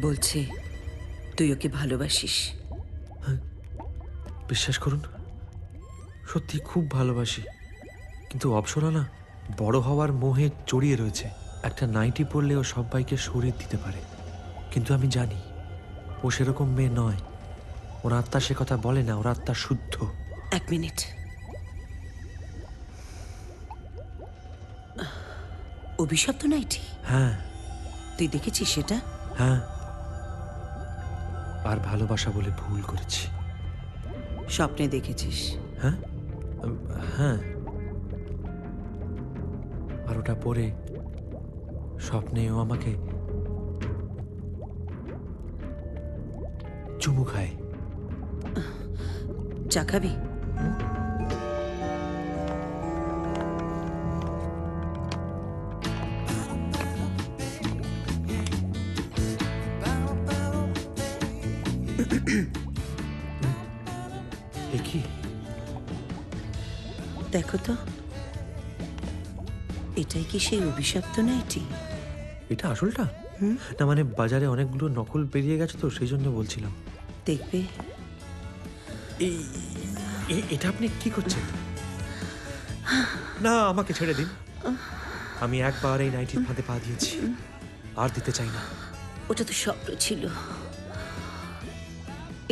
বলছে তুই ওকে ভালোবাসিস। বিশ্বাস করুন সত্যি খুব ভালোবাসি। কিন্তু অপসরা না বড় হওয়ার মোহে জড়িয়ে রয়েছে। একটা নাইটি পড়লে ও সবাইকে শরীর দিতে পারে। কিন্তু আমি জানি ও সেরকম মেয়ে নয়। ওর আত্মা সে কথা বলে না ওর আত্মা শুদ্ধ। এক মিনিট। অভিশপ্ত নাইটি হ্যাঁ। তুই দেখেছিস সেটা? হ্যাঁ। আর ভালোবাসা বলে ভুল করেছি। স্বপ্নে দেখেছিস? হ্যাঁ? হ্যাঁ। আর ওটা পরে স্বপ্নেও আমাকে চুমু খায়। চা খাবি? এ দেখো তো। এটাই কি সেই অভিশপ্ত নাইটি? এটা আসলটা? না মানে বাজারে অনেকগুলো নকল বেরিয়ে গেছে তো সেই জন্য বলছিলাম। দেখবে। এটা আপনি কি করছেন? না আমাকে ছেড়ে দিন। আমি একবার এই নাইটির ফাঁদে পা দিয়েছি। আর দিতে চাই না। ওটা তো স্বপ্ন ছিল।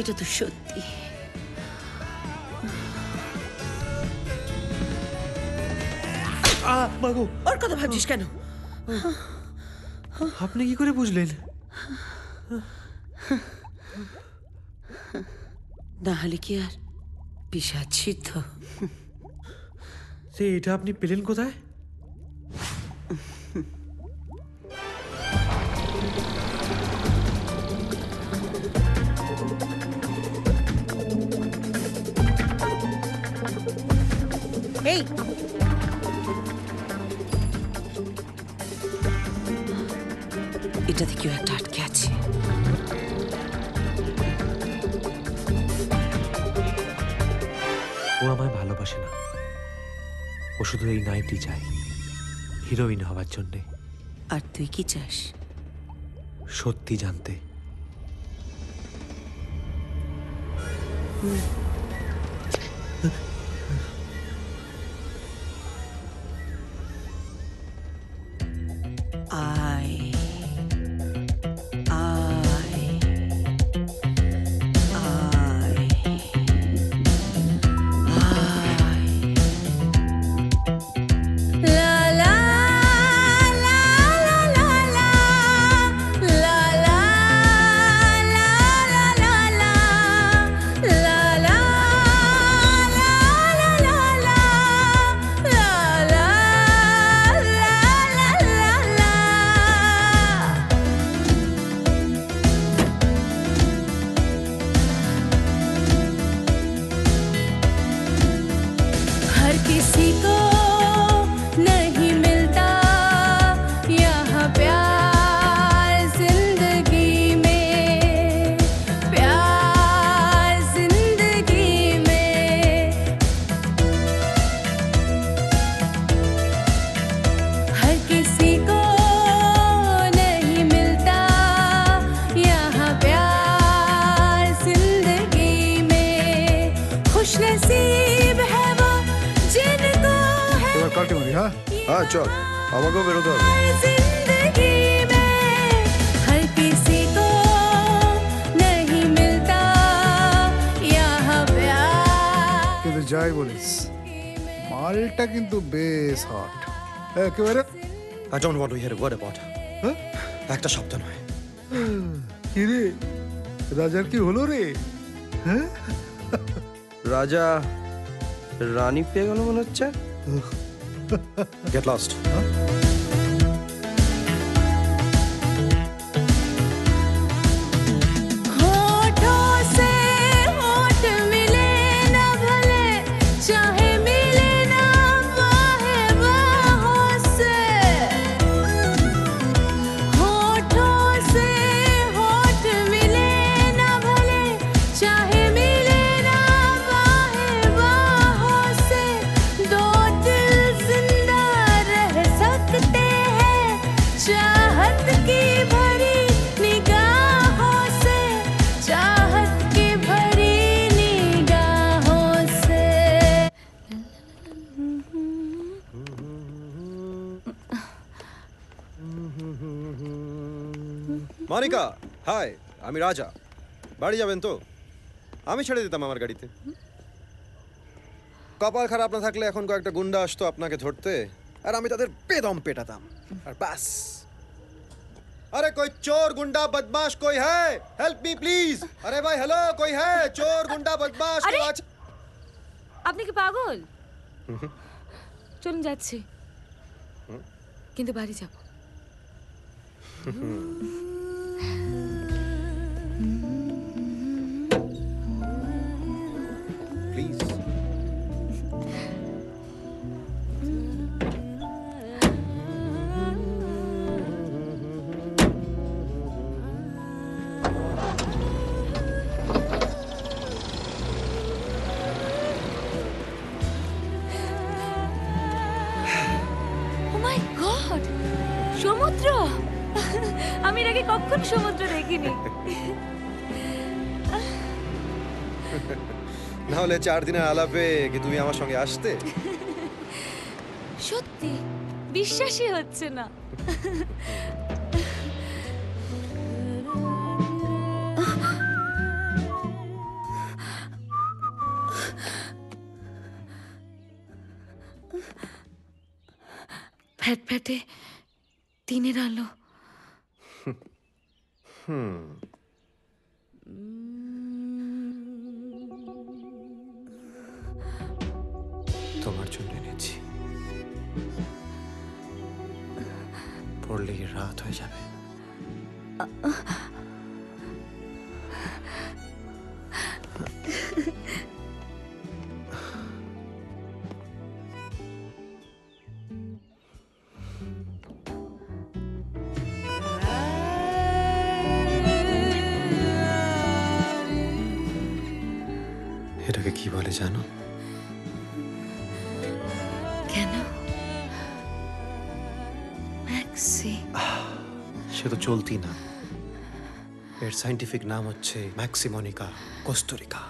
এটা তো সত্যি। ওর কথা ভাবছিস কেন? আপনি কি করে বুঝলেন? না হলে কি আর? পিসাদ সিদ্ধ। সে এটা আপনি পেলেন কোথায়? এই। এটাতে কেউ একটা আটকে আছে। ও আমায় ভালোবাসে না। ও শুধু এই নাইটি চায় হিরোইন হওয়ার জন্যে। আর তুই কি চাস? সত্যি জানতে। I একেবারে? I don't want to hear word about about একটা শব্দ নয়। কি রে? রাজার কি হলো রে? হ্যাঁ? রাজা রানী পেয়ে গেল মনে হচ্ছে। গেট লস্ট होठों হাই আমি রাজা বাড়ি যাবেন তো আমি ছেড়ে দিতাম আমার গাড়িতে কপাল খারাপ না থাকলে এখন কয়েকটা গুন্ডা আসতো আপনাকে ধরতে আর আমি তাদের বেদম পেটাতাম আর ব্যাস अरे कोई चोर गुंडा बदमाश कोई है हेल्प मी प्लीज अरे भाई हेलो कोई है चोर गुंडा बदमाश अरे! कोई अच्छा- আপনি কি পাগল চলুন যাচ্ছি কিন্তু বাড়ি যাব দেখিনি। [laughs] না হলে চার দিনের আলাপে কি তুমি আমার সঙ্গে আসতে? সত্যি বিশ্বাসই হচ্ছে না। [laughs] সাইন্টিফিক নাম হচ্ছে ম্যাক্সিমনিকা কস্তুরিকা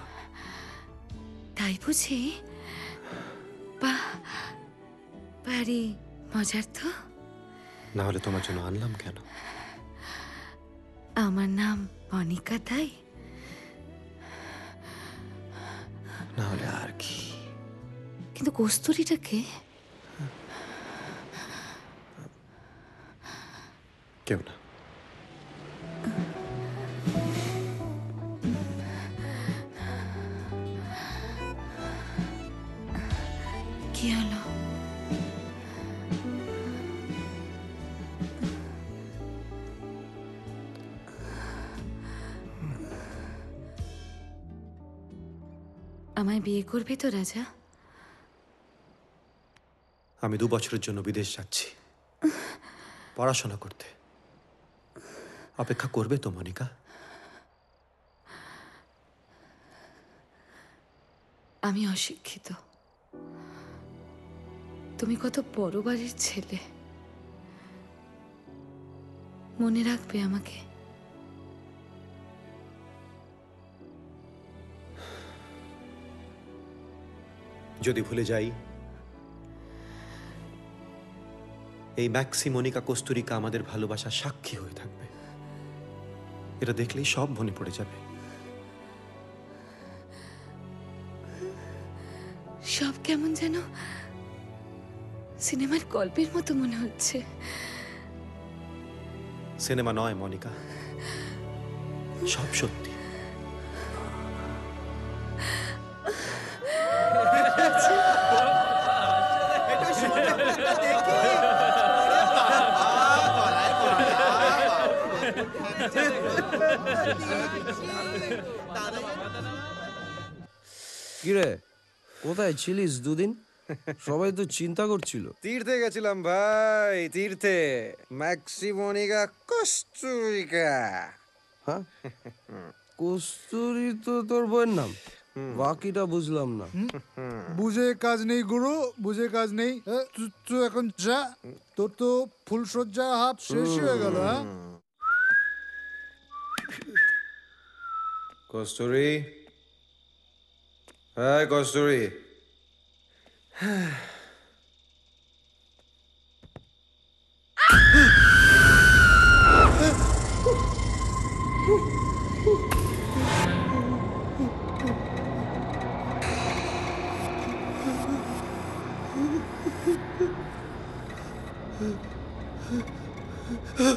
তাই বুঝি? বাহ বাড়ি মজার তো? না হলে তোমার জন্য আনলাম কেন? আমার নাম অনিকা তাই? না হলে আর কি। কিন্তু কস্তুরিটা কে? কেউ না। বিয়ে করবে তো রাজা? আমি দু বছরের জন্য বিদেশ যাচ্ছি। পড়াশোনা করতে। অপেক্ষা করবে তো মনিকা? আমি অশিক্ষিত। তুমি কত বড় বাড়ির ছেলে। মনে রাখবে আমাকে। যদি ভুলে যাই এই ম্যাক্সি মনিকা কস্তুরিকা আমাদের ভালোবাসার সাক্ষী হয়ে থাকবে। এটা দেখলেই সব মনে পড়ে যাবে। সব কেমন যেন সিনেমার গল্পের মতো মনে হচ্ছে। সিনেমা নয় মনিকা সব সত্যি। কিরে কোথায় ছিলিস দুদিন? সবাই তো চিন্তা করছিল। তীর্থে গেছিলাম ভাই তীর্থে। Maxi Monica Kasturika. হ্যাঁ? কস্তুরি তো তোর বইয়ের নাম। বাকিটা বুঝলাম না। বুঝে কাজ নেই গুরু বুঝে কাজ নেই। তুই এখন যা। তোর তো ফুলসজ্জা হাফ শেষ হয়ে গেল হ্যাঁ? কস্তুরি হ্যাঁ কস্তুরি Huh?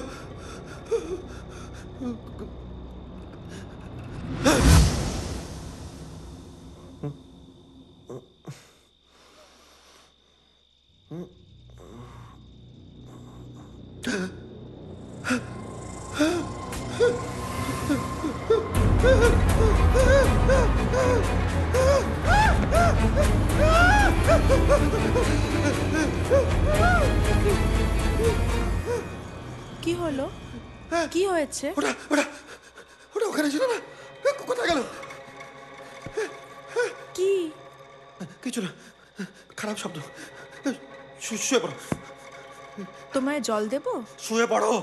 তোমায় জল দেব? শুয়ে পড়ো।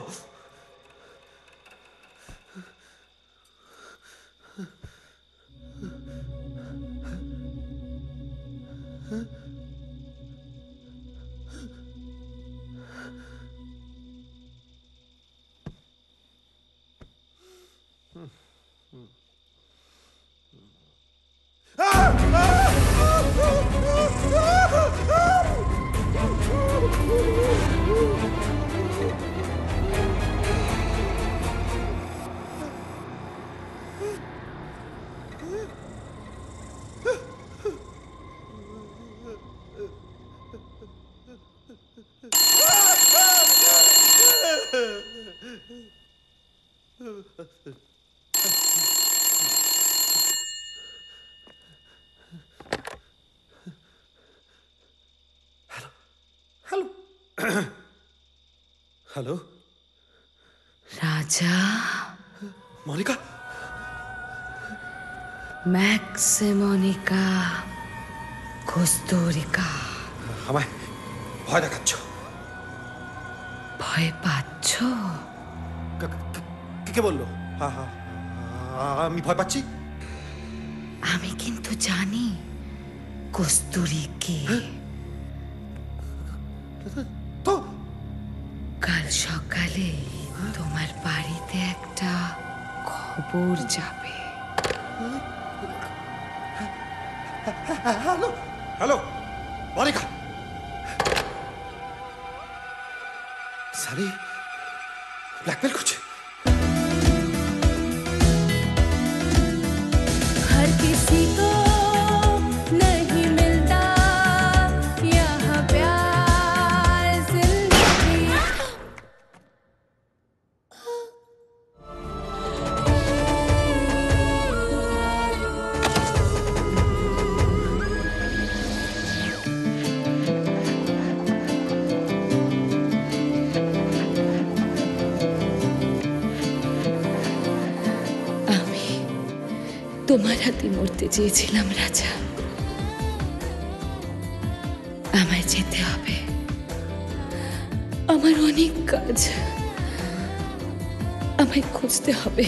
হ্যালো রাজা মনিকা ম্যাক্সিমনিকা কস্তুরিকা আমায় ভয় দেখাচ্ছ ভয় পাচ্ছ কে- বলল? হ্যাঁ হ্যাঁ আমি ভয় পাচ্ছি। আমি কিন্তু জানি কস্তুরি কে। তো? কাল সকালে তোমার বাড়িতে একটা খবর যাবে। হ্যালো হ্যালো মনিকা সারি ব্ল্যাকমেল করছে? চেয়েছিলাম রাজা। আমায় যেতে হবে। আমার অনেক কাজ আমায় খুঁজতে হবে।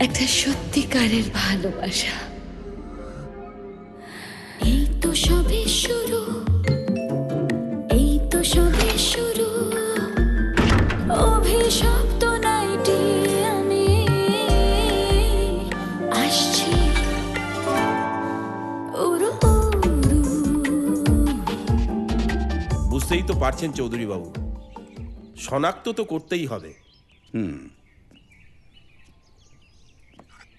একটা সত্যিকারের ভালোবাসা। পারছেন চৌধুরী বাবু শনাক্ত তো করতেই হবে। হুম।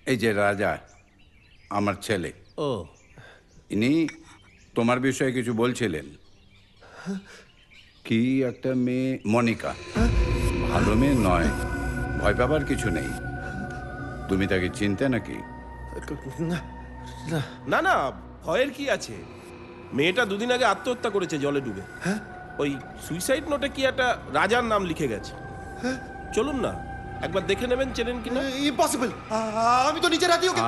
এই যে রাজা আমার ছেলে। ও। ইনি তোমার বিষয়ে কিছু বলছিলেন। কি একটা মেয়ে? মনিকা। ভালো মেয়ে নয়। ভয় পাবার কিছু নেই। তুমি তাকে চিনতে নাকি? না না। না না ভয়ের কি আছে? মেয়েটা দুদিন আগে আত্মহত্যা করেছে জলে ডুবে। ওই সুইসাইড নোটে কি একটা রাজার নাম লিখে গেছে? চলুন না একবার দেখে নেবেন চেনেন কিনা? ইম্পসিবল আমি তো নিজের ওকে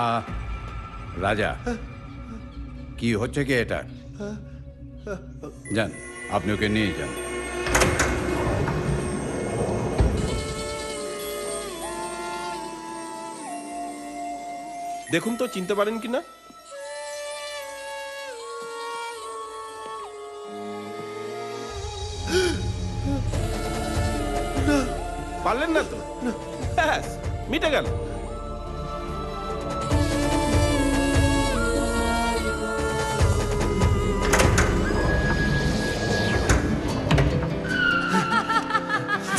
রাজা কি হচ্ছে কি এটা? যান আপনি ওকে নিয়ে যান। দেখুন তো চিনতে পারেন কিনা? পারলেন না তো? মিটে গেল।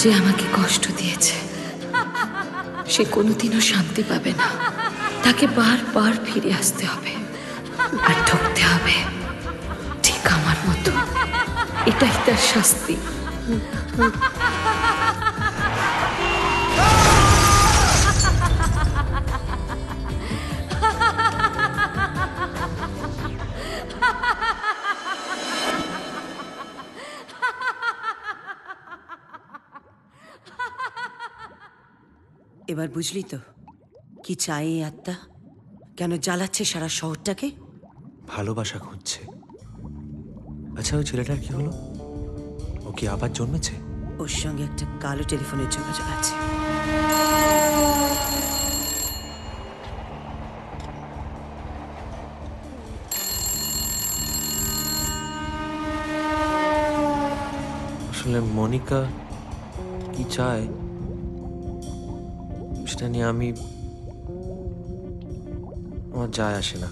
যে আমাকে কষ্ট দিয়েছে, সে কোনোদিনও শান্তি পাবে না। তাকে বারবার ফিরে আসতে হবে আর ঢুকতে হবে। ঠিক আমার মতো। এটাই তার শাস্তি। এবার বুঝলি তো কি চায় এই আত্মা? কেন জ্বালাচ্ছে সারা শহরটাকে? ভালোবাসা খুঁজছে। আচ্ছা ওই ছেলেটার কি হলো? ও কি আবার জন্মেছে? ওর সঙ্গে একটা কালো টেলিফোনের যোগাযোগ আছে। আসলে মনিকা কি চায়? সেটা নিয়ে আমি আমার যায় আসে না।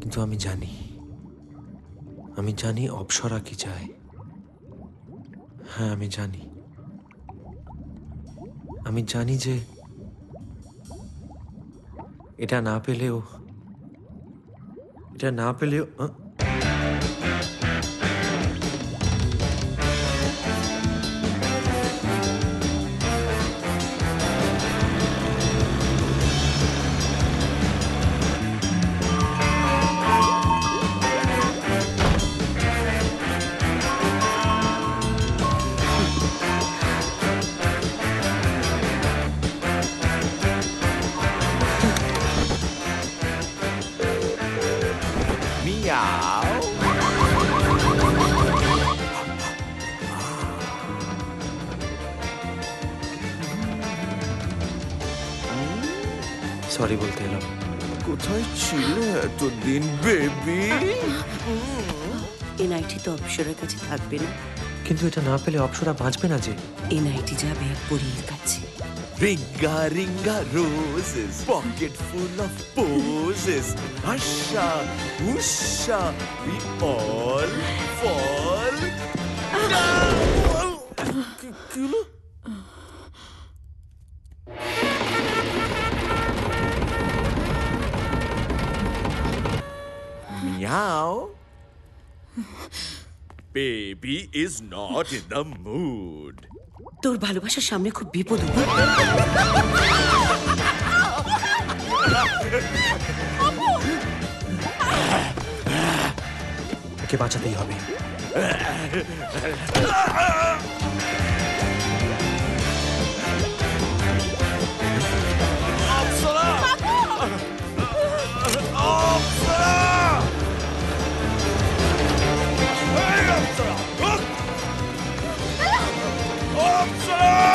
কিন্তু আমি জানি আমি জানি অপসরা কি চায়। হ্যাঁ আমি জানি। আমি জানি যে এটা না পেলেও, এটা না পেলেও কিন্তু এটা না পেলে অপসরা বাঁচবে না যে। এই নাইটি যাবে পরীর কাছে। Ringa ringa roses pocket full of posies. Atishoo atishoo we all fall কি হলো? Baby is not in the mood তোর ভালোবাসার সামনে খুব বিপদ। ওকে বাঁচাতেই হবে 없어요. 어? 응? 없어요.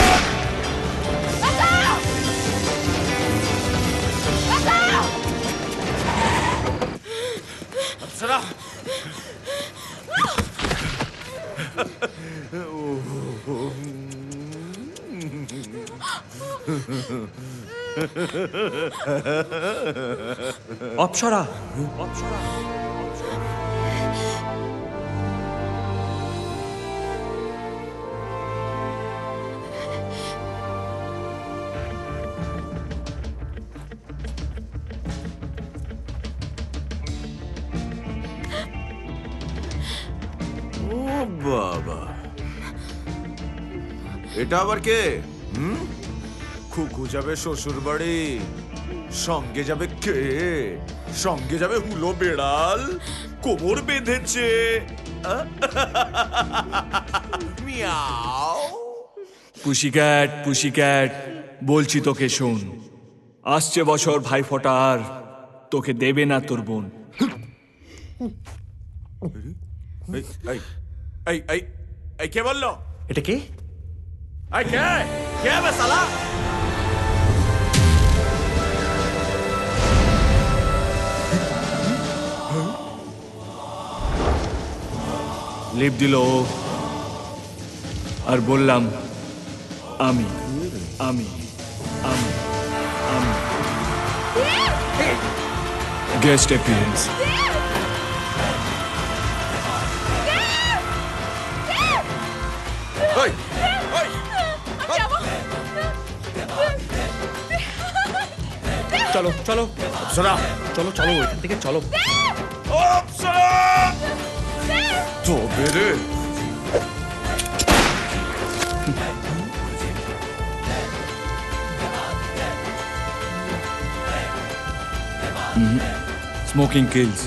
없어라. 없어라. 없어라. বাবা। এটা আবার কে? হুম? খুকু যাবে শ্বশুর বাড়ি সঙ্গে যাবে কে? সঙ্গে যাবে হুলো বেড়াল কোমর বেঁধেছে? মিয়াও। পুশিক্যাট পুশিক্যাট বলছি তোকে শোন। আসছে বছর ভাই ফোটার তোকে দেবে না তোর বোন। এই এই এই এই এই কে বলল এটা কে এই কে কে বে সালা লিপ দিল আর বললাম আমি আমি আমি আমি গেস্ট অ্যাপিয়ারেন্স চলো চলো। অপ্সরা চলো চলো এখান থেকে চলো। তবে রে। Smoking kills.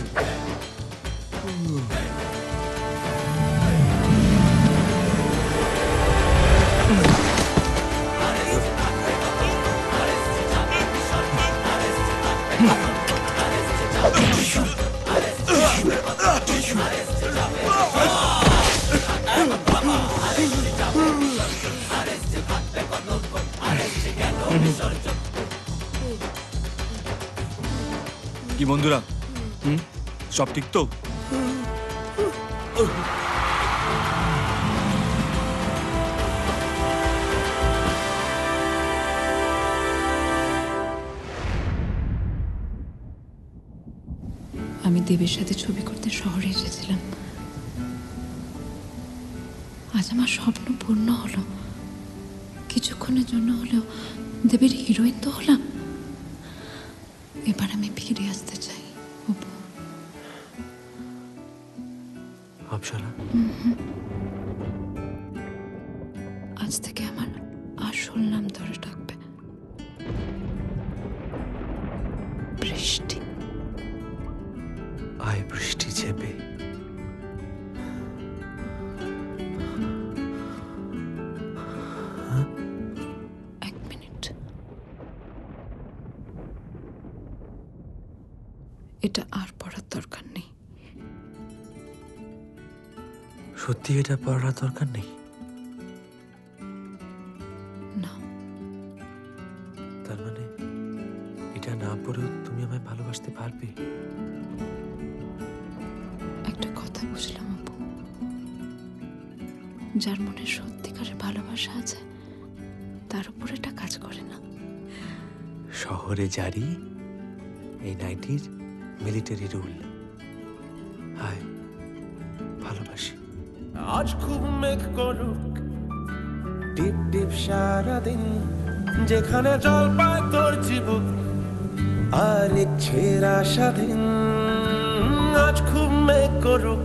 সব ঠিক তো আমি দেবের সাথে ছবি করতে শহরে এসেছিলাম। আজ আমার স্বপ্ন পূর্ণ হলো। কিছুক্ষণের জন্য হলেও দেবের হিরোইন তো হলাম। সত্যি এটা পড়ার দরকার নেই? না। তার মানে এটা না পড়েও তুমি আমায় ভালোবাসতে পারবে? একটা কথা বুঝলাম অপু যার মনে সত্যিকারের ভালোবাসা আছে তার উপর এটা কাজ করে না। শহরে জারি এই নাইটির মিলিটারি রুল। আজ খুব মেঘ করুক। টিপ টিপ সারাদিন যেখানে জল পায় তোর জীবন। আর ইচ্ছেরা স্বাধীন আজ খুব মেঘ করুক।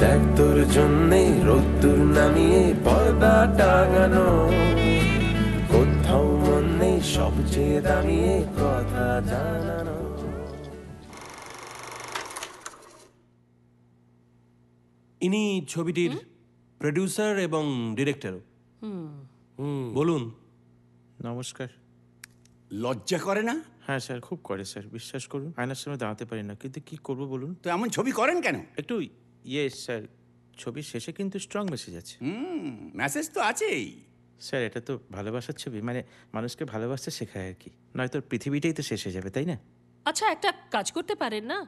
দেখ রোদ্দুর নামিয়ে পর্দা টাঙানো। কোথাও মন নেই সবচেয়ে দামিয়ে কথা জানানো। ইনি ছবিটির প্রডিউসার এবং ডিরেক্টর বলুন। নমস্কার। লজ্জা করে না? হ্যাঁ স্যার খুব করে স্যার বিশ্বাস করুন। আয়নার সামনে দাঁড়াতে পারি না কিন্তু কি করব বলুন? তো এমন ছবি করেন কেন? একটু ইয়ে স্যার ছবির শেষে কিন্তু স্ট্রং মেসেজ আছে। হুম মেসেজ তো আছেই। স্যার এটা তো ভালোবাসার ছবি মানে মানুষকে ভালোবাসতে শেখায় আর কি। নয়তো পৃথিবীটাই তো শেষ হয়ে যাবে তাই না? আচ্ছা একটা কাজ করতে পারেন না?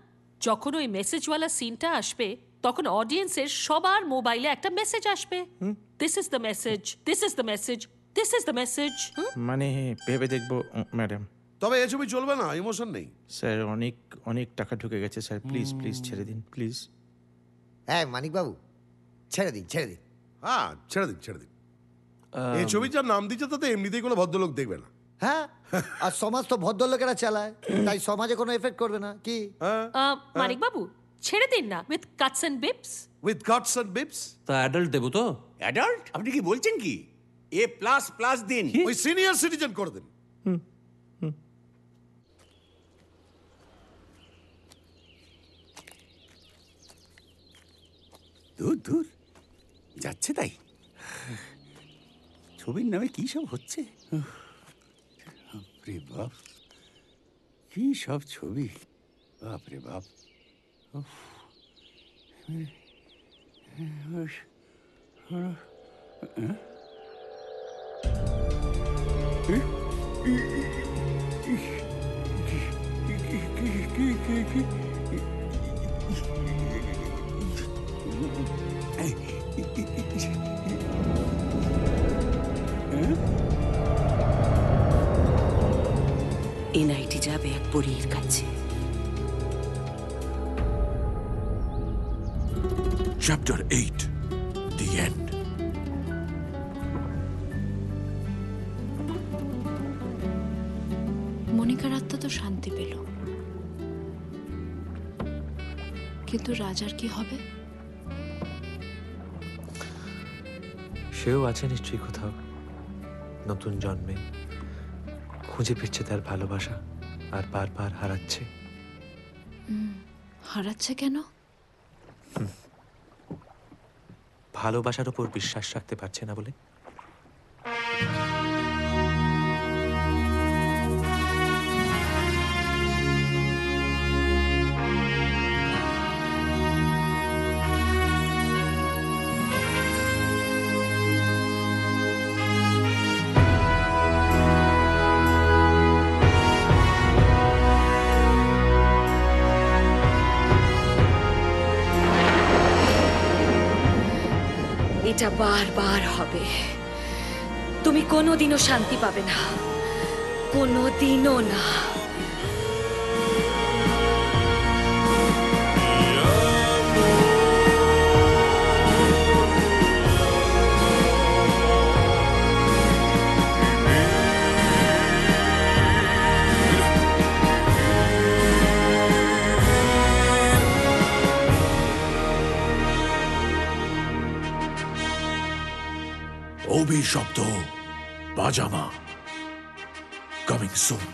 যখন ওই মেসেজওয়ালা সিনটা আসবে তখন অডিয়েন্সের সবার মোবাইলে একটা মেসেজ আসবে। This is the message this is the message this is the message মানে ভেবে দেখব ম্যাডাম তবে এই ছবি চলবে না ইমোশন নেই। স্যার অনেক অনেক টাকা ঢুকে গেছে স্যার প্লিজ প্লিজ ছেড়ে দিন প্লিজ হ্যাঁ মানিকবাবু। ছেড়ে দিন ছেড়ে দিন। হ্যাঁ ছেড়ে দিন ছেড়ে দিন। এই ছবি যার নাম দিচ্ছে তাতে এমনিতেই কোনো ভদ্রলোক দেখবে না। হ্যাঁ? আর সমাজ তো ভদ্রলোকেরা চালায় তাই সমাজে কোনো এফেক্ট করবে না কি? মানিক বাবু ছেড়ে দিন না with cuts and beeps with cuts and beeps তা অ্যাডাল্ট দেবো তো। অ্যাডাল্ট আপনি কি বলছেন কি? এ প্লাস প্লাস দিন ওই সিনিয়র সিটিজেন করে দিন। দূর দূর। যাচ্ছে তাই? ছবির নামে কি সব হচ্ছে? বাপ কি সব ছবি? বাপরে বাপ। উফ। নাইটি যাবে এক পরীর কাছে। Chapter 8 The End. মনিকার আত্মা তো শান্তি পেল। কিন্তু রাজার কি হবে? সেও আছে নিশ্চয়ই কোথাও। নতুন জন্মে খুঁজে ফিরছে তার ভালোবাসা আর বারবার হারাচ্ছে। হারাচ্ছে কেন? ভালোবাসার উপর বিশ্বাস রাখতে পারছে না বলে। এটা বারবার হবে। তুমি কোনোদিনও শান্তি পাবে না। কোনোদিনও না। শব্দ। পাজামা কমিং সুন